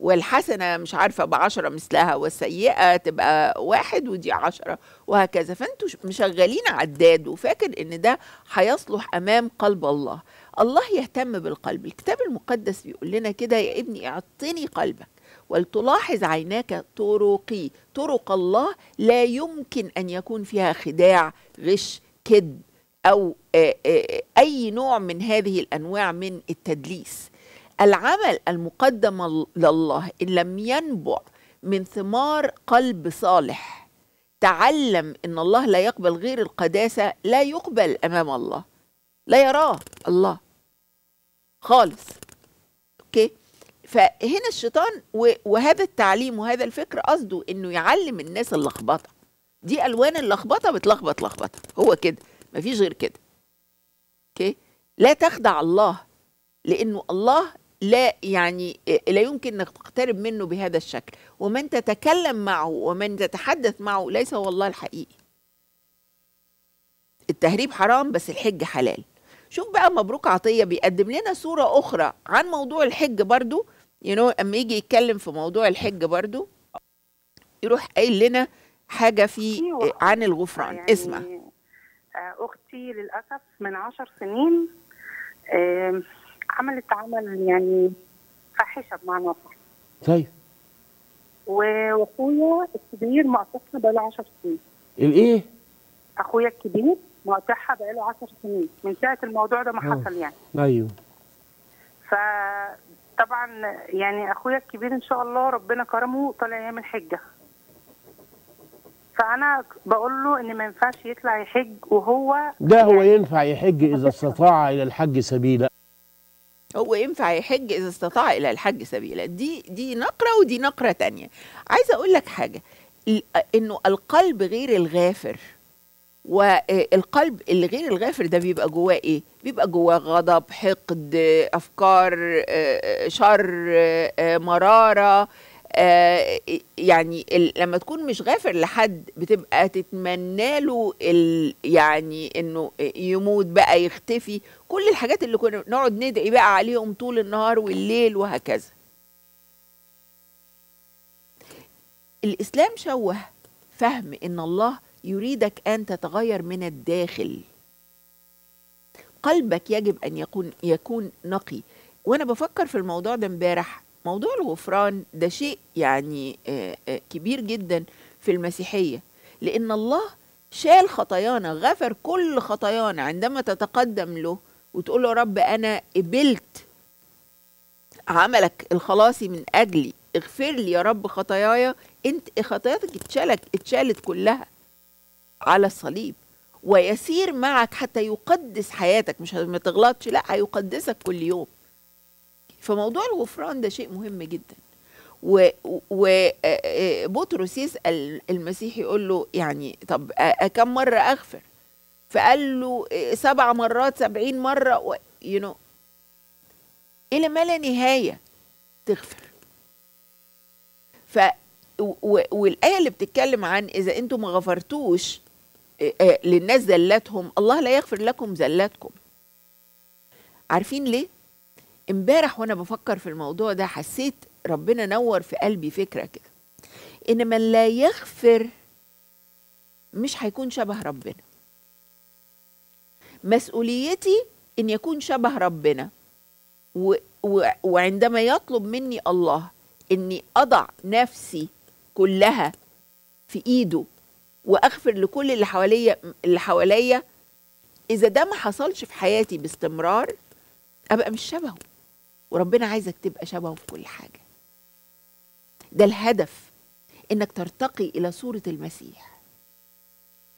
S1: والحسنة مش عارفة بعشرة مثلها والسيئة تبقى واحد ودي عشرة وهكذا. فأنتوا مشغلين عداد وفاكر إن ده هيصلح أمام قلب الله. الله يهتم بالقلب. الكتاب المقدس بيقول لنا كده يا ابني أعطني قلبك ولتلاحظ عيناك طرقي. طرق الله لا يمكن أن يكون فيها خداع غش كذب أو أي نوع من هذه الأنواع من التدليس. العمل المقدم ال- لله إن لم ينبع من ثمار قلب صالح. تعلم إن الله لا يقبل غير القداسة لا يقبل أمام الله. لا يراه الله. خالص. أوكي؟ فهنا الشيطان وهذا التعليم وهذا الفكر قصده إنه يعلم الناس اللخبطة. دي ألوان اللخبطة بتلخبط لخبطة. هو كده. مفيش غير كده. أوكي؟ لا تخدع الله لأنه الله لا يعني لا يمكن إنك تقترب منه بهذا الشكل. ومن تتكلم معه ومن تتحدث معه ليس هو الله الحقيقي. التهريب حرام بس الحج حلال. شوف بقى مبروك عطية بيقدم لنا صوره أخرى عن موضوع الحج برضو. You know أما يجي يتكلم في موضوع الحج برضو يروح قايل لنا حاجة في عن الغفران.
S8: يعني
S1: اسمع.
S8: آه، أختي للأسف من عشر سنين عملت عمل يعني فاحشة بمعنى أصح.
S9: طيب.
S8: و- وأخويا الكبير مقاطعها بقاله عشر سنين.
S9: الإيه؟
S8: أخويا الكبير مقاطعها بقاله عشر سنين. من ساعة الموضوع ده ما
S9: آه.
S8: حصل يعني.
S9: أيوه.
S8: فطبعا يعني أخويا الكبير إن شاء الله ربنا كرمه طالع يعمل حجة. فأنا بقول له إن ما ينفعش يطلع يحج وهو
S9: ده هو ينفع يحج إذا استطاع إلى الحج سبيلا.
S1: هو ينفع يحج إذا استطاع إلى الحج سبيلا. دي دي نقرة ودي نقرة تانية. عايزة أقول لك حاجة. ال- إنه القلب غير الغافر. والقلب اللي غير الغافر ده بيبقى جواه إيه؟ بيبقى جواه غضب حقد أفكار آه، شر آه، مرارة. آه، يعني لما تكون مش غافر لحد بتبقى تتمنى له يعني إنه يموت بقى يختفي. كل الحاجات اللي كنا نقعد ندعي بقى عليهم طول النهار والليل وهكذا. الإسلام شوه فهم إن الله يريدك أن تتغير من الداخل. قلبك يجب أن يكون يكون نقي. وأنا بفكر في الموضوع ده امبارح موضوع الغفران ده شيء يعني آه، آه، كبير جدا في المسيحية لأن الله شال خطايانا غفر كل خطايانا عندما تتقدم له وتقول له رب أنا قبلت عملك الخلاصي من أجلي اغفر لي يا رب خطاياي انت خطاياتك اتشالت اتشالت كلها على الصليب. ويسير معك حتى يقدس حياتك مش ما تغلطش لا هيقدسك كل يوم. فموضوع الغفران ده شيء مهم جدا. وبطرس يسأل المسيح يقول له يعني طب كم مرة أغفر؟ فقال له سبع مرات سبعين مرة و... you know. إلى ما لا نهاية تغفر. ف و- والآية اللي بتتكلم عن إذا أنتم ما غفرتوش للناس زلاتهم الله لا يغفر لكم زلاتكم عارفين ليه؟ امبارح وأنا بفكر في الموضوع ده حسيت ربنا نور في قلبي فكرة كده إن من لا يغفر مش هيكون شبه ربنا. مسؤوليتي إن يكون شبه ربنا و و وعندما يطلب مني الله إني أضع نفسي كلها في إيده وأغفر لكل اللي حواليا اللي حواليا إذا ده ما حصلش في حياتي باستمرار أبقى مش شبهه. وربنا عايزك تبقى شبهه في كل حاجة. ده الهدف إنك ترتقي إلى صورة المسيح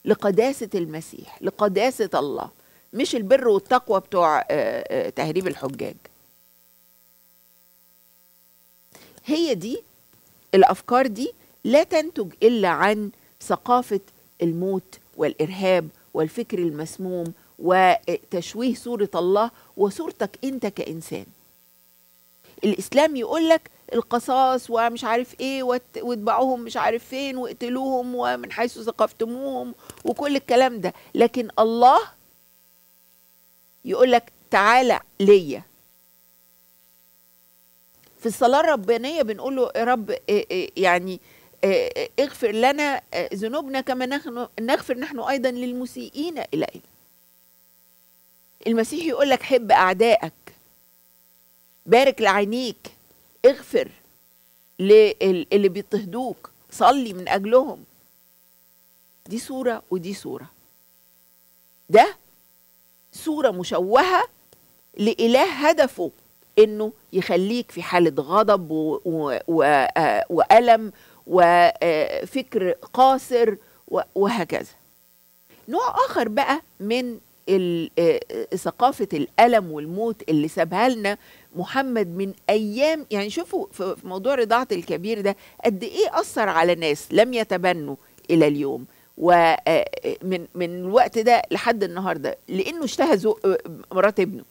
S1: لقداسة المسيح لقداسة الله مش البر والتقوى بتوع آه، آه، تهريب الحجاج. هي دي الأفكار دي لا تنتج إلا عن ثقافة الموت والإرهاب والفكر المسموم وتشويه صورة الله وصورتك أنت كإنسان. الإسلام يقول لك القصاص ومش عارف إيه وات- واتبعوهم مش عارف فين واقتلوهم ومن حيث ثقفتموهم وكل الكلام ده. لكن الله يقول لك تعالى ليا. في الصلاة الربانية بنقول له يا رب يعني اغفر لنا ذنوبنا كما نحن نغفر نحن أيضا للمسيئين إلينا. المسيح يقول لك حب أعدائك. بارك لعينيك اغفر للي بيضطهدوك صلي من أجلهم. دي صورة ودي صورة. ده صورة مشوهة لإله هدفه إنه يخليك في حالة غضب و- و- و- آه، وألم وفكر قاصر و- وهكذا. نوع آخر بقى من آه، ثقافة الألم والموت اللي سابها لنا محمد من أيام يعني شوفوا في موضوع رضاعة الكبير ده قد إيه أثر على ناس لم يتبنوا إلى اليوم. ومن من الوقت ده لحد النهارده لأنه اشتهى مرات ابنه.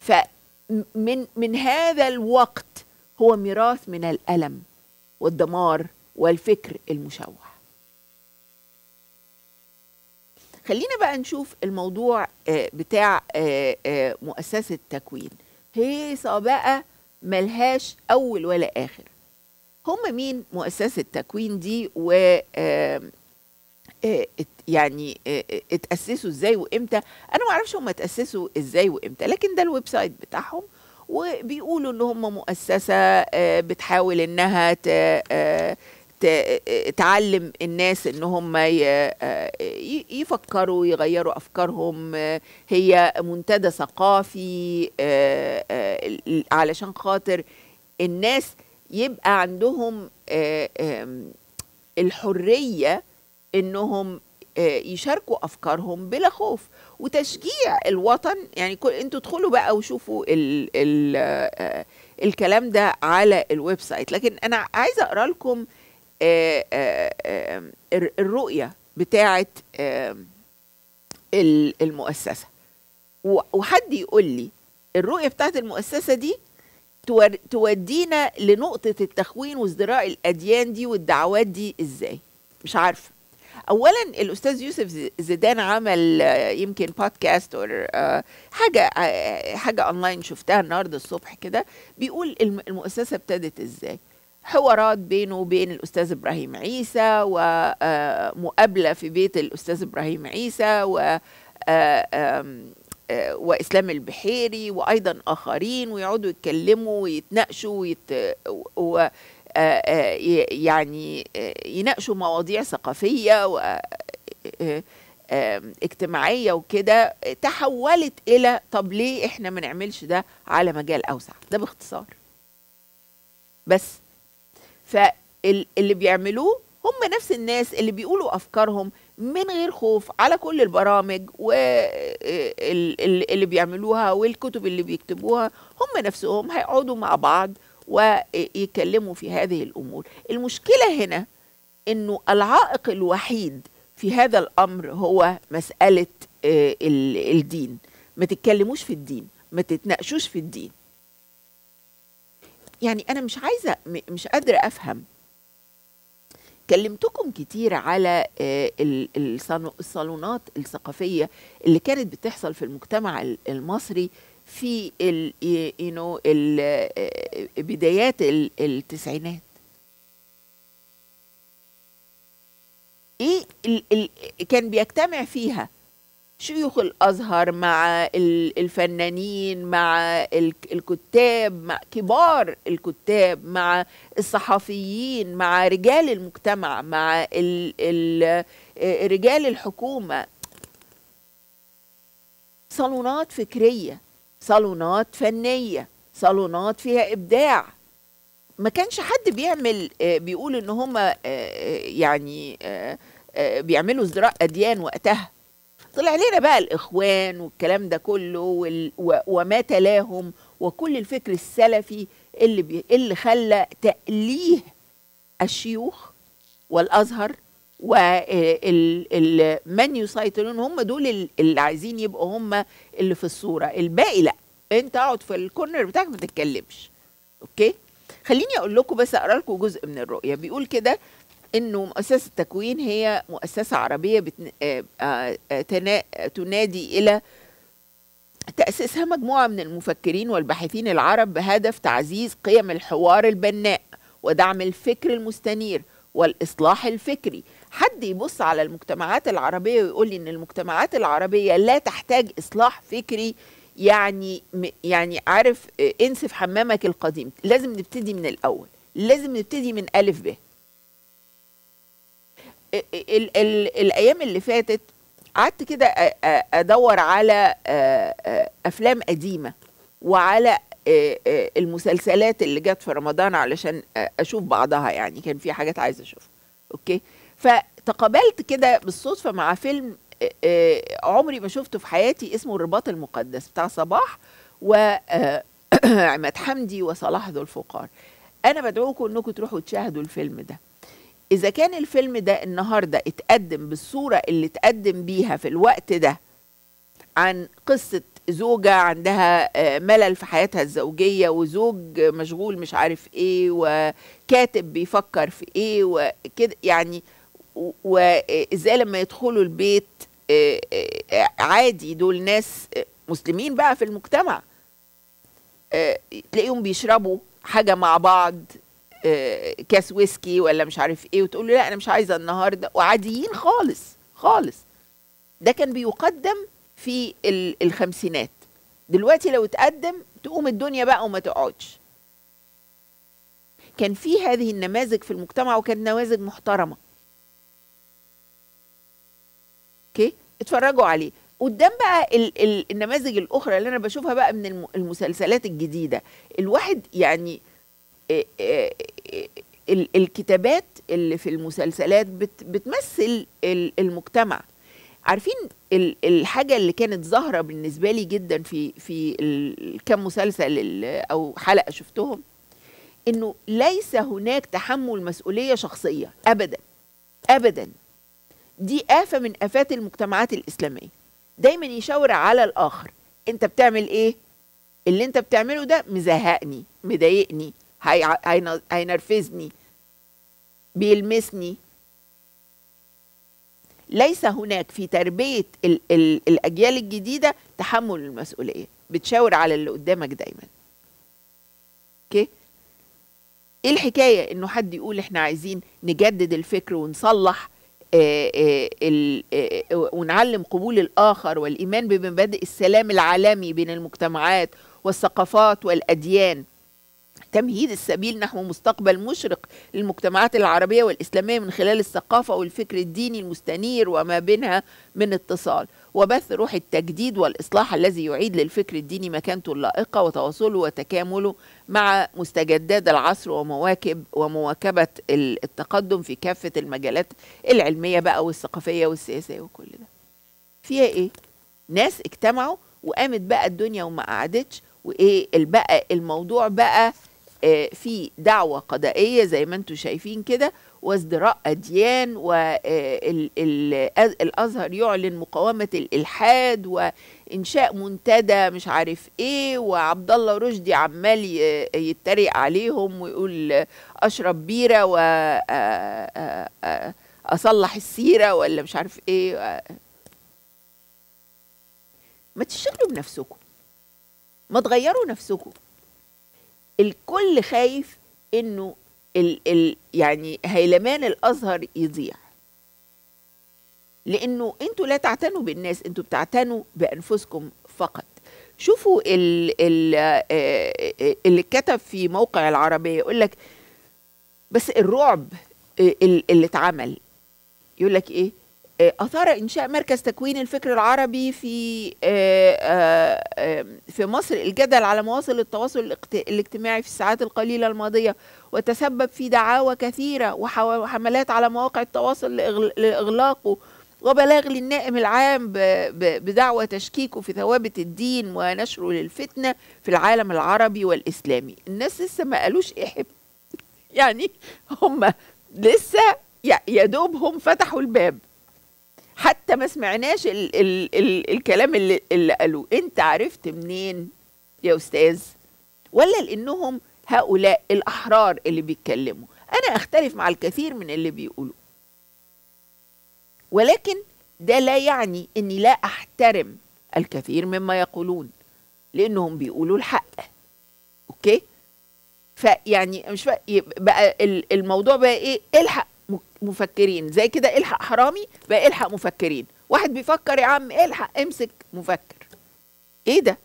S1: فمن من هذا الوقت هو ميراث من الألم والدمار والفكر المشوه. خلينا بقى نشوف الموضوع آه، بتاع آه، آه، مؤسسة تكوين. هيصة بقى ملهاش أول ولا آخر. هم مين؟ مؤسسة تكوين دي و يعني اتأسسوا إزاي وامتى؟ أنا ما أعرفش هم اتأسسوا إزاي وامتى لكن ده ال website بتاعهم. وبيقولوا إن هم مؤسسة آه، بتحاول إنها تعلم الناس إن هم آه، يفكروا يغيروا أفكارهم. هي منتدى ثقافي آه، آه، علشان خاطر الناس يبقى عندهم آم، الحرية إنهم يشاركوا أفكارهم بلا خوف. وتشجيع الوطن يعني أنتوا ادخلوا بقى وشوفوا ال ال آه، الكلام ده على ال website. لكن أنا عايزة أقرأ لكم آه، آه، آه، ال- المؤسسة. و- وحد يقول لي الرؤية بتاعه المؤسسة دي تودينا لنقطة التخوين وازدراء الأديان دي والدعوات دي إزاي؟ مش عارفة. أولا الأستاذ يوسف زيدان عمل يمكن بودكاست أو حاجة آه، حاجة أونلاين شفتها النهاردة الصبح كده. بيقول الم- المؤسسة ابتدت إزاي؟ حوارات بينه وبين الأستاذ إبراهيم عيسى ومقابلة في بيت الأستاذ إبراهيم عيسى و آه، آه، وإسلام البحيري وأيضا آخرين ويقعدوا يتكلموا ويتناقشوا ويت... و... آه، آه، يعني آه، يناقشوا مواضيع ثقافية و آه، اجتماعية وكده تحولت إلى طب ليه إحنا ما نعملش ده على مجال أوسع؟ ده باختصار. بس. فاللي بيعملوه هم نفس الناس اللي بيقولوا أفكارهم من غير خوف على كل البرامج واللي بيعملوها والكتب اللي بيكتبوها. هم نفسهم هيقعدوا مع بعض ويتكلموا في هذه الأمور. المشكلة هنا إنه العائق الوحيد في هذا الأمر هو مسألة آه، ال- الدين. ما تتكلموش في الدين ما تتناقشوش في الدين. يعني أنا مش عايزة مش قادرة أفهم. كلمتكم كتير على آه، ال- الصالو- الصالونات الثقافية اللي كانت بتحصل في المجتمع ال- المصري في ال you know ال آه، بدايات ال- التسعينات. إيه كان بيجتمع فيها شيوخ الأزهر مع ال- الفنانين مع ال- الكتاب مع كبار الكتاب مع الصحفيين مع رجال المجتمع مع ال ال رجال الحكومة. صالونات فكرية صالونات فنية صالونات فيها إبداع. ما كانش حد بيعمل آه، بيقول إن هم يعني آه، آه، بيعملوا ازدراء أديان وقتها. طلع لنا بقى الإخوان والكلام ده كله وال و- وما تلاهم وكل الفكر السلفي اللي بي اللي خلى تأليه الشيوخ والأزهر ومن يسيطرون هم دول ال- اللي عايزين يبقوا هم اللي في الصورة. الباقي لأ. أنت اقعد في ال corner بتاعك ما تتكلمش. okay؟ خليني أقول لكم بس أقرأ لكم جزء من الرؤية. بيقول كده إنه مؤسسة التكوين هي مؤسسة عربية بتن... آه، آه، آه، تنا... تنادي إلى تأسيسها مجموعة من المفكرين والباحثين العرب بهدف تعزيز قيم الحوار البناء ودعم الفكر المستنير والإصلاح الفكري. حد يبص على المجتمعات العربية ويقول لي إن المجتمعات العربية لا تحتاج إصلاح فكري؟ يعني يعني عارف انسف حمامك القديم لازم نبتدي من الأول لازم نبتدي من ألف ب. ال ال ال الأيام اللي فاتت قعدت كده أدور على أفلام قديمة وعلى المسلسلات اللي جت في رمضان علشان أشوف بعضها يعني. كان في حاجات عايزة أشوفها. أوكي؟ فتقابلت كده بالصدفة مع فيلم عمري ما شفته في حياتي اسمه الرباط المقدس بتاع صباح وعماد حمدي وصلاح ذو الفقار. أنا بدعوكم إنكم تروحوا تشاهدوا الفيلم ده. إذا كان الفيلم ده النهارده اتقدم بالصورة اللي اتقدم بيها في الوقت ده عن قصة زوجة عندها آه، ملل في حياتها الزوجية وزوج مشغول مش عارف إيه وكاتب بيفكر في إيه وكده يعني وازاي لما يدخلوا البيت آه، آه، عادي دول ناس مسلمين بقى في المجتمع تلاقيهم بيشربوا حاجة مع بعض كاس ويسكي ولا مش عارف إيه وتقول له لا أنا مش عايزة النهارده. وعاديين خالص خالص. ده كان بيقدم في ال- الخمسينات. دلوقتي لو اتقدم تقوم الدنيا بقى وما تقعدش. كان في هذه النماذج في المجتمع وكانت نماذج محترمة. أوكي؟ اتفرجوا عليه. قدام بقى ال ال النماذج الأخرى اللي أنا بشوفها بقى من الم- المسلسلات الجديدة. الواحد يعني إيه إيه إيه ال- الكتابات اللي في المسلسلات بت بتمثل ال- المجتمع. عارفين ال- الحاجة اللي كانت ظاهرة بالنسبة لي جدا في في الكم مسلسل أو حلقة شفتهم إنه ليس هناك تحمل مسؤولية شخصية أبدا أبدا. دي آفة من آفات المجتمعات الإسلامية. دايما يشاور على الآخر أنت بتعمل إيه؟ اللي أنت بتعمله ده مزهقني مضايقني. هينرفزني بيلمسني. ليس هناك في تربية ال ال الأجيال الجديدة تحمل المسؤولية بتشاور على اللي قدامك دايما. أوكي؟ إيه الحكاية إنه حد يقول إحنا عايزين نجدد الفكر ونصلح آه، آه، ال- آه، آه، ونعلم قبول الآخر والإيمان بمبادئ السلام العالمي بين المجتمعات والثقافات والأديان؟ تمهيد السبيل نحو مستقبل مشرق للمجتمعات العربية والإسلامية من خلال الثقافة والفكر الديني المستنير وما بينها من اتصال وبث روح التجديد والإصلاح الذي يعيد للفكر الديني مكانته اللائقة وتواصله وتكامله مع مستجدات العصر ومواكب ومواكبة ال- التقدم في كافة المجالات العلمية بقى والثقافية والسياسية وكل ده. فيها إيه؟ ناس اجتمعوا وقامت بقى الدنيا وما قعدتش وإيه؟ بقى الموضوع بقى في دعوة قضائية زي ما أنتم شايفين كده وازدراء أديان والأزهر يعلن مقاومة الإلحاد وإنشاء منتدى مش عارف إيه وعبد الله رشدي عمال يتريق عليهم ويقول أشرب بيرة وأصلح السيرة ولا مش عارف إيه آه. ما تشتغلوا بنفسكم ما تغيروا نفسكم الكل خايف إنه ال ال يعني هيلمان الأزهر يضيع. لأنه أنتوا لا تعتنوا بالناس أنتوا بتعتنوا بأنفسكم فقط. شوفوا ال ال آه، اللي كتب في موقع العربية يقول لك بس الرعب ال- اللي اتعمل. يقول لك إيه؟ آه، أثار إنشاء مركز تكوين الفكر العربي في آه، آه، آه، في مصر. الجدل على مواصل التواصل الاجتماعي في الساعات القليلة الماضية وتسبب في دعاوى كثيرة وح- وحملات على مواقع التواصل لإغل- لإغلاقه وبلاغ للنائب العام بدعوى تشكيكه في ثوابت الدين ونشره للفتنة في العالم العربي والإسلامي. الناس لسه ما قالوش إيه حب يعني هم لسه يا دوب هم فتحوا الباب. حتى ما سمعناش ال ال ال الكلام اللي, اللي قالوه. انت عرفت منين يا أستاذ؟ ولا لأنهم هؤلاء الأحرار اللي بيتكلموا. أنا أختلف مع الكثير من اللي بيقولوا. ولكن ده لا يعني إني لا أحترم الكثير مما يقولون لأنهم بيقولوا الحق. أوكي؟ فيعني مش بقى ال- الموضوع بقى إيه؟ الحق. مفكرين. زي كده إلحق حرامي بقى إلحق مفكرين. واحد بيفكر يا عم إلحق امسك مفكر. إيه ده؟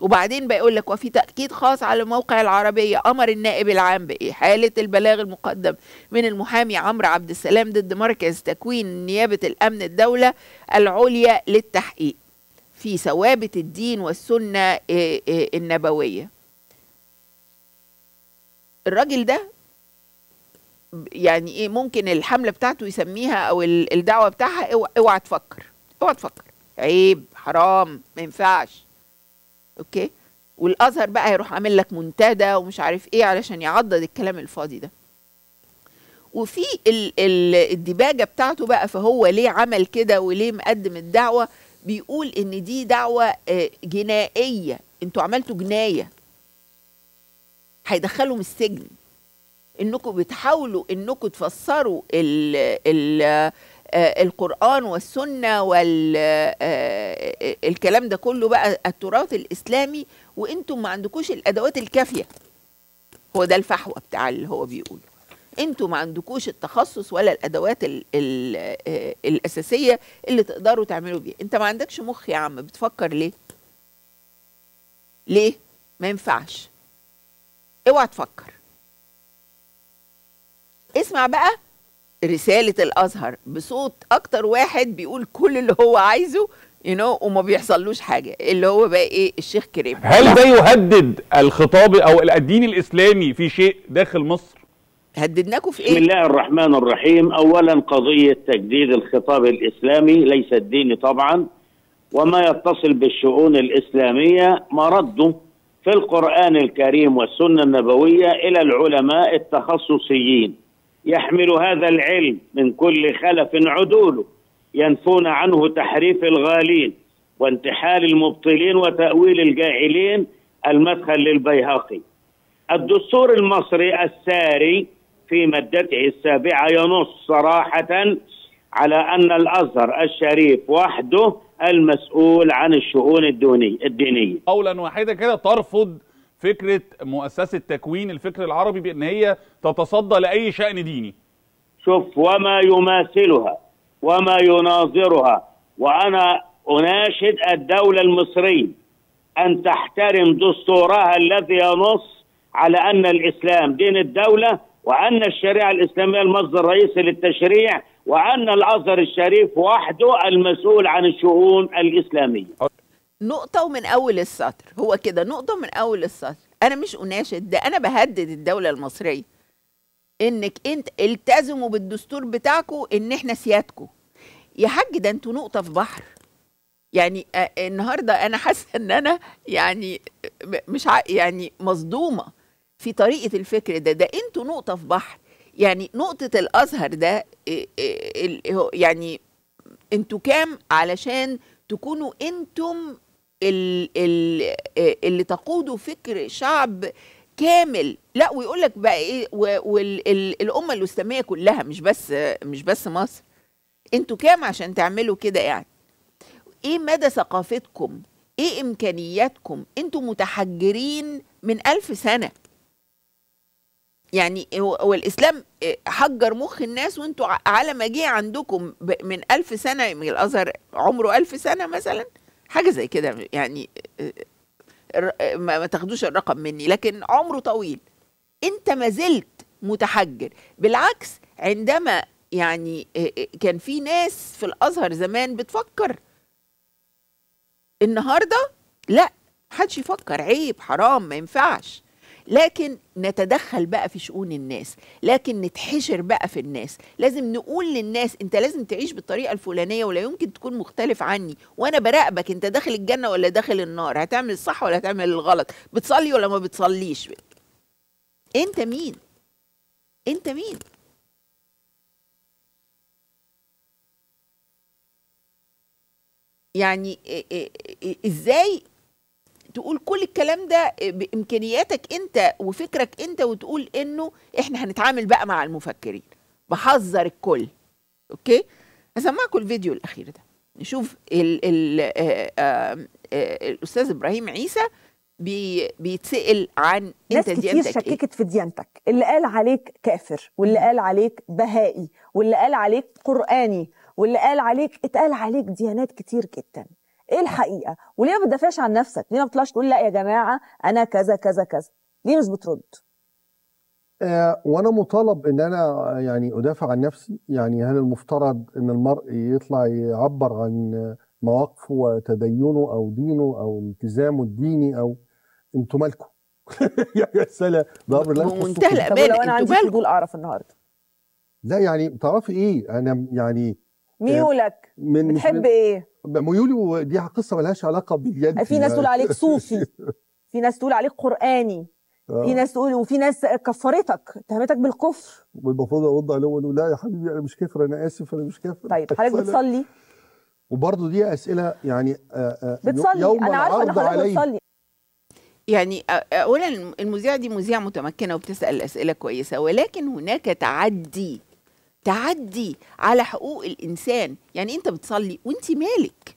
S1: وبعدين بيقول لك وفي تأكيد خاص على موقع العربية. أمر النائب العام بإحالة البلاغ المقدم من المحامي عمرو عبد السلام ضد مركز تكوين نيابة الأمن الدولة العليا للتحقيق في ثوابت الدين والسنة إيه، إيه، النبوية. الراجل ده يعني إيه ممكن الحملة بتاعته يسميها أو ال- الدعوة بتاعها اوعى تفكر اوعى تفكر. عيب حرام ما ينفعش. أوكي؟ والأزهر بقى يروح عامل لك منتدى ومش عارف إيه علشان يعضد الكلام الفاضي ده. وفي ال ال الديباجة بتاعته بقى فهو ليه عمل كده وليه مقدم الدعوة بيقول إن دي دعوة آه، جنائية. أنتوا عملتوا جناية. هيدخلهم السجن. انكم بتحاولوا انكم تفسروا ال ال آه، القرآن والسنة والكلام ده كله بقى التراث الإسلامي وأنتم ما عندكوش الأدوات الكافية. هو ده الفحوى بتاع اللي هو بيقوله. أنتوا ما عندكوش التخصص ولا الأدوات ال ال آه، الأساسية اللي تقدروا تعملوا بيها. انت ما عندكش مخ يا عم بتفكر ليه؟ ليه؟ ما ينفعش. اوعى تفكر. اسمع بقى رسالة الأزهر بصوت أكتر واحد بيقول كل اللي هو عايزه you know, وما بيحصلوش حاجة. اللي هو بقى إيه؟ الشيخ كريم.
S10: هل ده يهدد الخطاب أو الدين الإسلامي في شيء داخل مصر؟
S1: هددناكم في
S11: بسم
S1: إيه؟
S11: الله الرحمن الرحيم. اولا قضية تجديد الخطاب الإسلامي ليس الديني طبعا وما يتصل بالشؤون الإسلامية مرده في القرآن الكريم والسنة النبوية إلى العلماء التخصصيين. يحمل هذا العلم من كل خلف عدوله ينفون عنه تحريف الغالين وانتحال المبطلين وتأويل الجاهلين المدخل للبيهقي. الدستور المصري الساري في مادته السابعة ينص صراحة على أن الأزهر الشريف وحده المسؤول عن الشؤون الدينية.
S10: قولا واحدا كده ترفض فكرة مؤسسة تكوين الفكر العربي بأن هي تتصدى لأي شأن ديني.
S11: شوف وما يماثلها وما يناظرها وأنا أناشد الدولة المصرية أن تحترم دستورها الذي ينص على أن الإسلام دين الدولة وأن الشريعة الإسلامية المصدر الرئيسي للتشريع وأن الأزهر الشريف وحده المسؤول عن الشؤون الإسلامية.
S1: نقطة ومن أول السطر هو كده نقطة من أول السطر. أنا مش أناشد ده أنا بهدد الدولة المصرية. إنك أنت التزموا بالدستور بتاعكم إن إحنا سيادكم يا حاج ده أنتوا نقطة في بحر. يعني آه، النهارده أنا حاسة إن أنا يعني مش. يعني مصدومة في طريقة الفكر ده. ده أنتوا نقطة في بحر. يعني نقطة الأزهر ده ال- هو- يعني أنتوا كام؟ علشان تكونوا أنتم ال- ال- اللي تقودوا فكر شعب كامل. لا ويقول لك بقى إيه والامه الاسلاميه كلها مش بس مش بس مصر. أنتوا كام عشان تعملوا كده يعني؟ إيه مدى ثقافتكم؟ إيه إمكانياتكم؟ أنتوا متحجرين من ألف سنة. يعني هو الإسلام حجر مخ الناس وانتوا على ما جه عندكم من ألف سنة من الأزهر عمره ألف سنة مثلا؟ حاجة زي كده يعني الر- ما تاخدوش الرقم مني لكن عمره طويل. انت ما زلت متحجر. بالعكس عندما يعني آه، آه، كان في ناس في الأزهر زمان بتفكر النهارده لا محدش يفكر عيب حرام ما ينفعش. لكن نتدخل بقى في شؤون الناس لكن نتحشر بقى في الناس. لازم نقول للناس أنت لازم تعيش بالطريقة الفلانية ولا يمكن تكون مختلف عني وأنا براقبك أنت داخل الجنة ولا داخل النار هتعمل الصح ولا هتعمل الغلط بتصلي ولا ما بتصليش؟ أنت مين؟ أنت مين؟ يعني إزاي تقول كل الكلام ده بإمكانياتك أنت وفكرك أنت وتقول إنه إحنا هنتعامل بقى مع المفكرين. بحذر الكل. أوكي؟ هسمعكم الفيديو الأخير ده. نشوف ال ال آه آه آه الأستاذ إبراهيم عيسى بي بيتسأل عن
S3: ناس
S1: انت
S3: كتير
S1: ديانتك إيه؟
S3: شككت في ديانتك. اللي قال عليك كافر واللي قال عليك بهائي واللي قال عليك قرآني واللي قال عليك اتقال عليك ديانات كتير جدا. إيه الحقيقة؟ وليه ما بتدافعش عن نفسك؟ ليه ما بتطلعش تقول لا يا جماعة أنا كذا كذا كذا؟ ليه مش بترد؟
S12: آه، وأنا مطالب إن أنا يعني أدافع عن نفسي. يعني هل المفترض إن المرء يطلع يعبر عن مواقفه وتدينه أو دينه أو التزامه الديني أو أنتوا مالكم يعني رساله ده أمر لا
S3: طب
S1: الامانه أنتوا
S3: فضول أعرف النهارده.
S12: لا يعني تعرفي إيه أنا يعني
S3: ميولك
S12: من مش
S3: بتحب
S12: من-
S3: إيه؟
S12: ميولي دي قصة ملهاش علاقة باليد
S3: في ناس تقول عليك صوفي. في ناس تقول عليك قرآني. في ناس تقول وفي ناس كفرتك اتهمتك بالكفر.
S12: والمفروض ارد عليهم واقول لا يا حبيبي أنا مش كافر أنا آسف أنا مش كافر.
S3: طيب حضرتك بتصلي؟
S12: وبرضه دي أسئلة يعني آه، آه،
S3: بتصلي.
S12: يوم
S3: أنا عارفة
S12: إن
S3: حضرتك بتصلي.
S1: يعني اولا المذيعة دي مذيعة متمكنة وبتسأل أسئلة كويسة ولكن هناك تعدي تعدي على حقوق الإنسان. يعني أنت بتصلي وأنت مالك.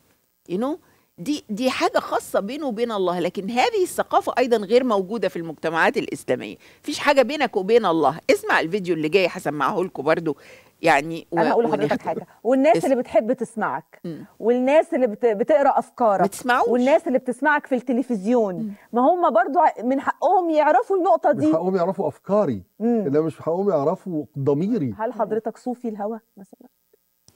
S1: You know? دي دي حاجة خاصة بينه وبين الله. لكن هذه الثقافة أيضا غير موجودة في المجتمعات الإسلامية. مفيش حاجة بينك وبين الله. اسمع الفيديو اللي جاي هسمعه لكم برضو. يعني و-
S3: أنا هقول لحضرتك. حاجة والناس
S1: اسم.
S3: اللي بتحب تسمعك
S1: مم.
S3: والناس اللي بت... بتقرأ أفكارك
S1: ما تسمعوش
S3: والناس اللي بتسمعك في التلفزيون ما هم برضو من حقهم يعرفوا النقطة
S12: من
S3: دي
S12: حقهم يعرفوا أفكاري
S3: مم.
S12: إنما مش حقهم يعرفوا ضميري
S3: هل حضرتك صوفي الهوى مثلا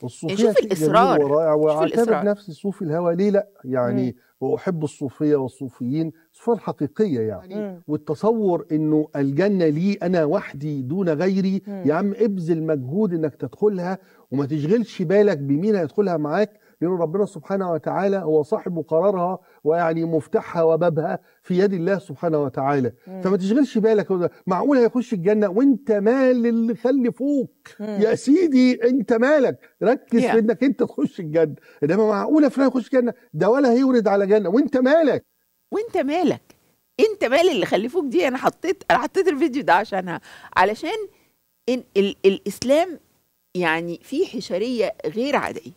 S12: الصوفية
S1: شوف
S12: شيء
S1: الإصرار.
S12: جميل ورائع
S1: شوف وأعتبر.
S12: نفسي صوفي الهوى ليه لأ يعني واحب الصوفية والصوفيين الصوفيه الحقيقيه يعني
S3: مم.
S12: والتصور إنه الجنة لي أنا وحدي دون غيري
S3: مم.
S12: يا عم ابذل مجهود إنك تدخلها وما تشغلش بالك بمين هيدخلها معاك لأن ربنا سبحانه وتعالى هو صاحب قرارها ويعني مفتاحها وبابها في يد الله سبحانه وتعالى.
S3: مم.
S12: فما تشغلش بالك معقول هيخش الجنة وانت مال اللي خلفوك
S3: مم.
S12: يا سيدي انت مالك؟ ركز
S1: Yeah.
S12: في انك انت تخش الجنة. انما معقوله فلان يخش الجنة؟ ده ولا هيورد على جنة. وانت مالك؟
S1: وانت مالك؟ انت مال اللي خلفوك دي؟ أنا حطيت أنا حطيت الفيديو ده عشانها. علشان إن ال الإسلام يعني فيه حشرية غير عادية.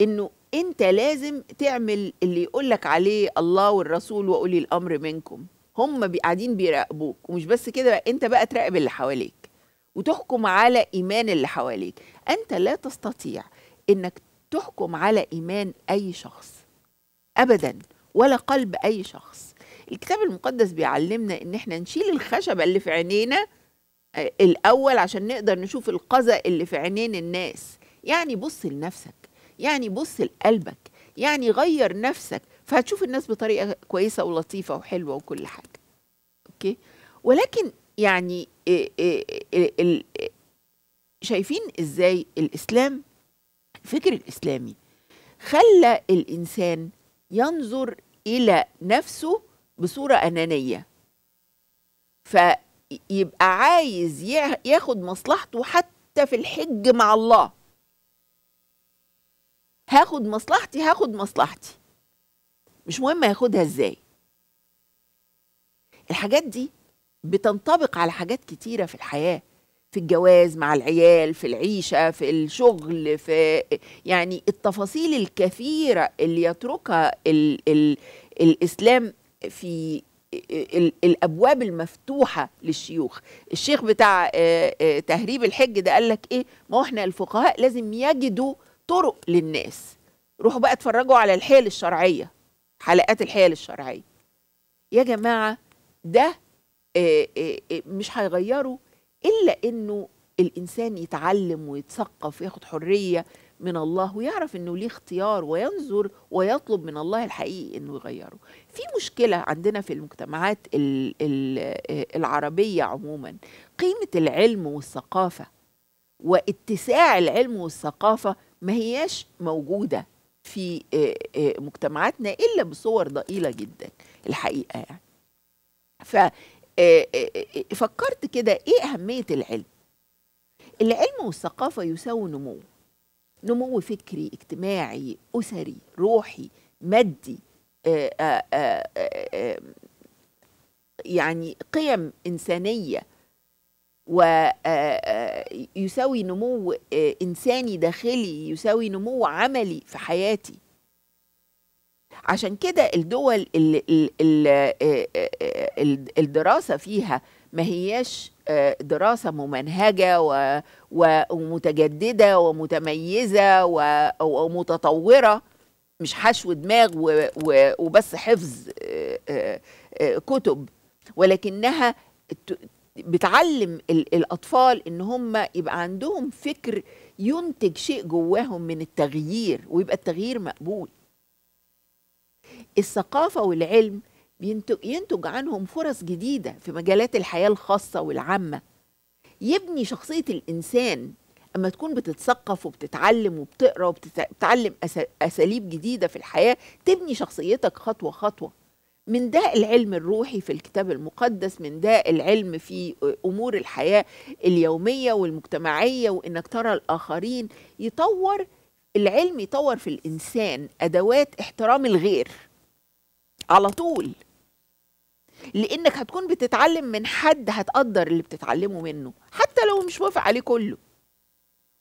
S1: إنه أنت لازم تعمل اللي يقول لك عليه الله والرسول وأولي الأمر منكم. هم قاعدين بيراقبوك ومش بس كده بقى أنت بقى تراقب اللي حواليك وتحكم على إيمان اللي حواليك. أنت لا تستطيع إنك تحكم على إيمان أي شخص ابدا ولا قلب أي شخص. الكتاب المقدس بيعلمنا إن إحنا نشيل الخشبة اللي في عينينا آه، الأول عشان نقدر نشوف القذى اللي في عينين الناس. يعني بص لنفسك يعني بص لقلبك يعني غير نفسك فهتشوف الناس بطريقة كويسة ولطيفة وحلوة وكل حاجة. أوكي؟ ولكن يعني شايفين إزاي الإسلام؟ الفكر الإسلامي. خلى الإنسان ينظر إلى نفسه بصورة أنانية. فيبقى عايز يا- ياخد مصلحته حتى في الحج مع الله. هاخد مصلحتي هاخد مصلحتي. مش مهم هاخدها إزاي. الحاجات دي بتنطبق على حاجات كتيرة في الحياة في الجواز مع العيال في العيشة في الشغل في يعني التفاصيل الكثيرة اللي يتركها ال ال الإسلام في ال الأبواب المفتوحة للشيوخ. الشيخ بتاع آه، آه، تهريب الحج ده قال لك إيه؟ ما هو إحنا الفقهاء لازم يجدوا طرق للناس روحوا بقى اتفرجوا على الحيل الشرعية حلقات الحيل الشرعية يا جماعة ده آه، آه، آه، مش هيغيروا إلا إنه الإنسان يتعلم ويتثقف وياخد حرية من الله ويعرف إنه ليه اختيار وينظر ويطلب من الله الحقيقي إنه يغيره. في مشكلة عندنا في المجتمعات ال- ال- العربية عموما قيمة العلم والثقافة واتساع العلم والثقافة ما هياش موجودة في آه، آه، مجتمعاتنا إلا بصور ضئيلة جدا الحقيقة يعني. آه، فكرت كده إيه أهمية العلم؟ العلم والثقافة يساوي نمو. نمو فكري اجتماعي أسري روحي مادي يعني قيم إنسانية ويساوي نمو آه، إنساني داخلي يساوي نمو عملي في حياتي. عشان كده الدول ال- ال- ال- آه، آه، آه، ال- الدراسة فيها ما هياش آه، دراسة ممنهجة و- و- ومتجددة ومتميزة و- ومتطورة مش حشو دماغ وبس حفظ آه، آه، آه، كتب. ولكنها بتعلم ال- الأطفال إن هم يبقى عندهم فكر ينتج شيء جواهم من التغيير ويبقى التغيير مقبول. الثقافة والعلم بينتج ينتج عنهم فرص جديدة في مجالات الحياة الخاصة والعامة. يبني شخصية الإنسان أما تكون بتتثقف وبتتعلم وبتقرأ وبتتعلم أساليب جديدة في الحياة تبني شخصيتك خطوة خطوة. من ده العلم الروحي في الكتاب المقدس من ده العلم في أمور الحياة اليومية والمجتمعية وإنك ترى الآخرين يطور العلم يطور في الإنسان أدوات احترام الغير على طول. لإنك هتكون بتتعلم من حد هتقدر اللي بتتعلمه منه حتى لو مش موافق عليه كله.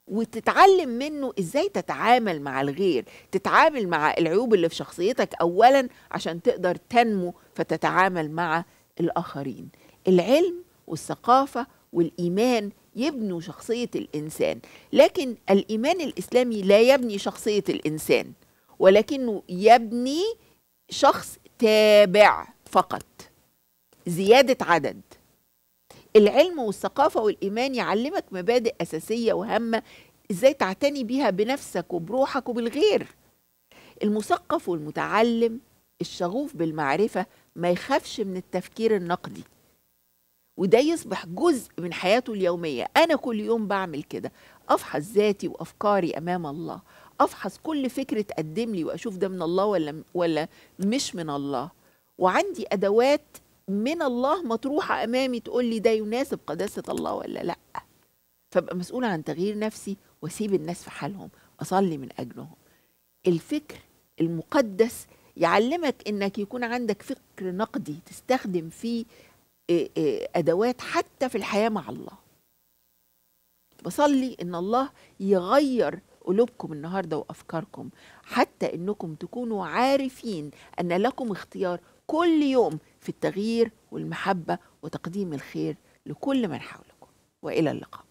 S1: وتتعلم منه إزاي تتعامل مع الغير تتعامل مع العيوب اللي في شخصيتك اولا عشان تقدر تنمو فتتعامل مع الآخرين. العلم والثقافة والإيمان يبنوا شخصية الإنسان لكن الإيمان الإسلامي لا يبني شخصية الإنسان ولكنه يبني شخص تابع فقط. زيادة عدد. العلم والثقافة والإيمان يعلمك مبادئ أساسية وهامة إزاي تعتني بيها بنفسك وبروحك وبالغير. المثقف والمتعلم الشغوف بالمعرفة ما يخافش من التفكير النقدي. وده يصبح جزء من حياته اليومية. أنا كل يوم بعمل كده. أفحص ذاتي وأفكاري أمام الله. أفحص كل فكرة تقدم لي وأشوف ده من الله ولا, ولا مش من الله. وعندي أدوات من الله مطروحة أمامي تقول لي ده يناسب قداسة الله ولا لأ؟ فأبقى مسؤولة عن تغيير نفسي وأسيب الناس في حالهم أصلي من أجلهم. الفكر المقدس يعلمك إنك يكون عندك فكر نقدي تستخدم فيه أدوات حتى في الحياة مع الله. بصلي إن الله يغير قلوبكم النهارده وأفكاركم حتى إنكم تكونوا عارفين أن لكم اختيار كل يوم في التغيير والمحبة وتقديم الخير لكل من حولكم. وإلى اللقاء.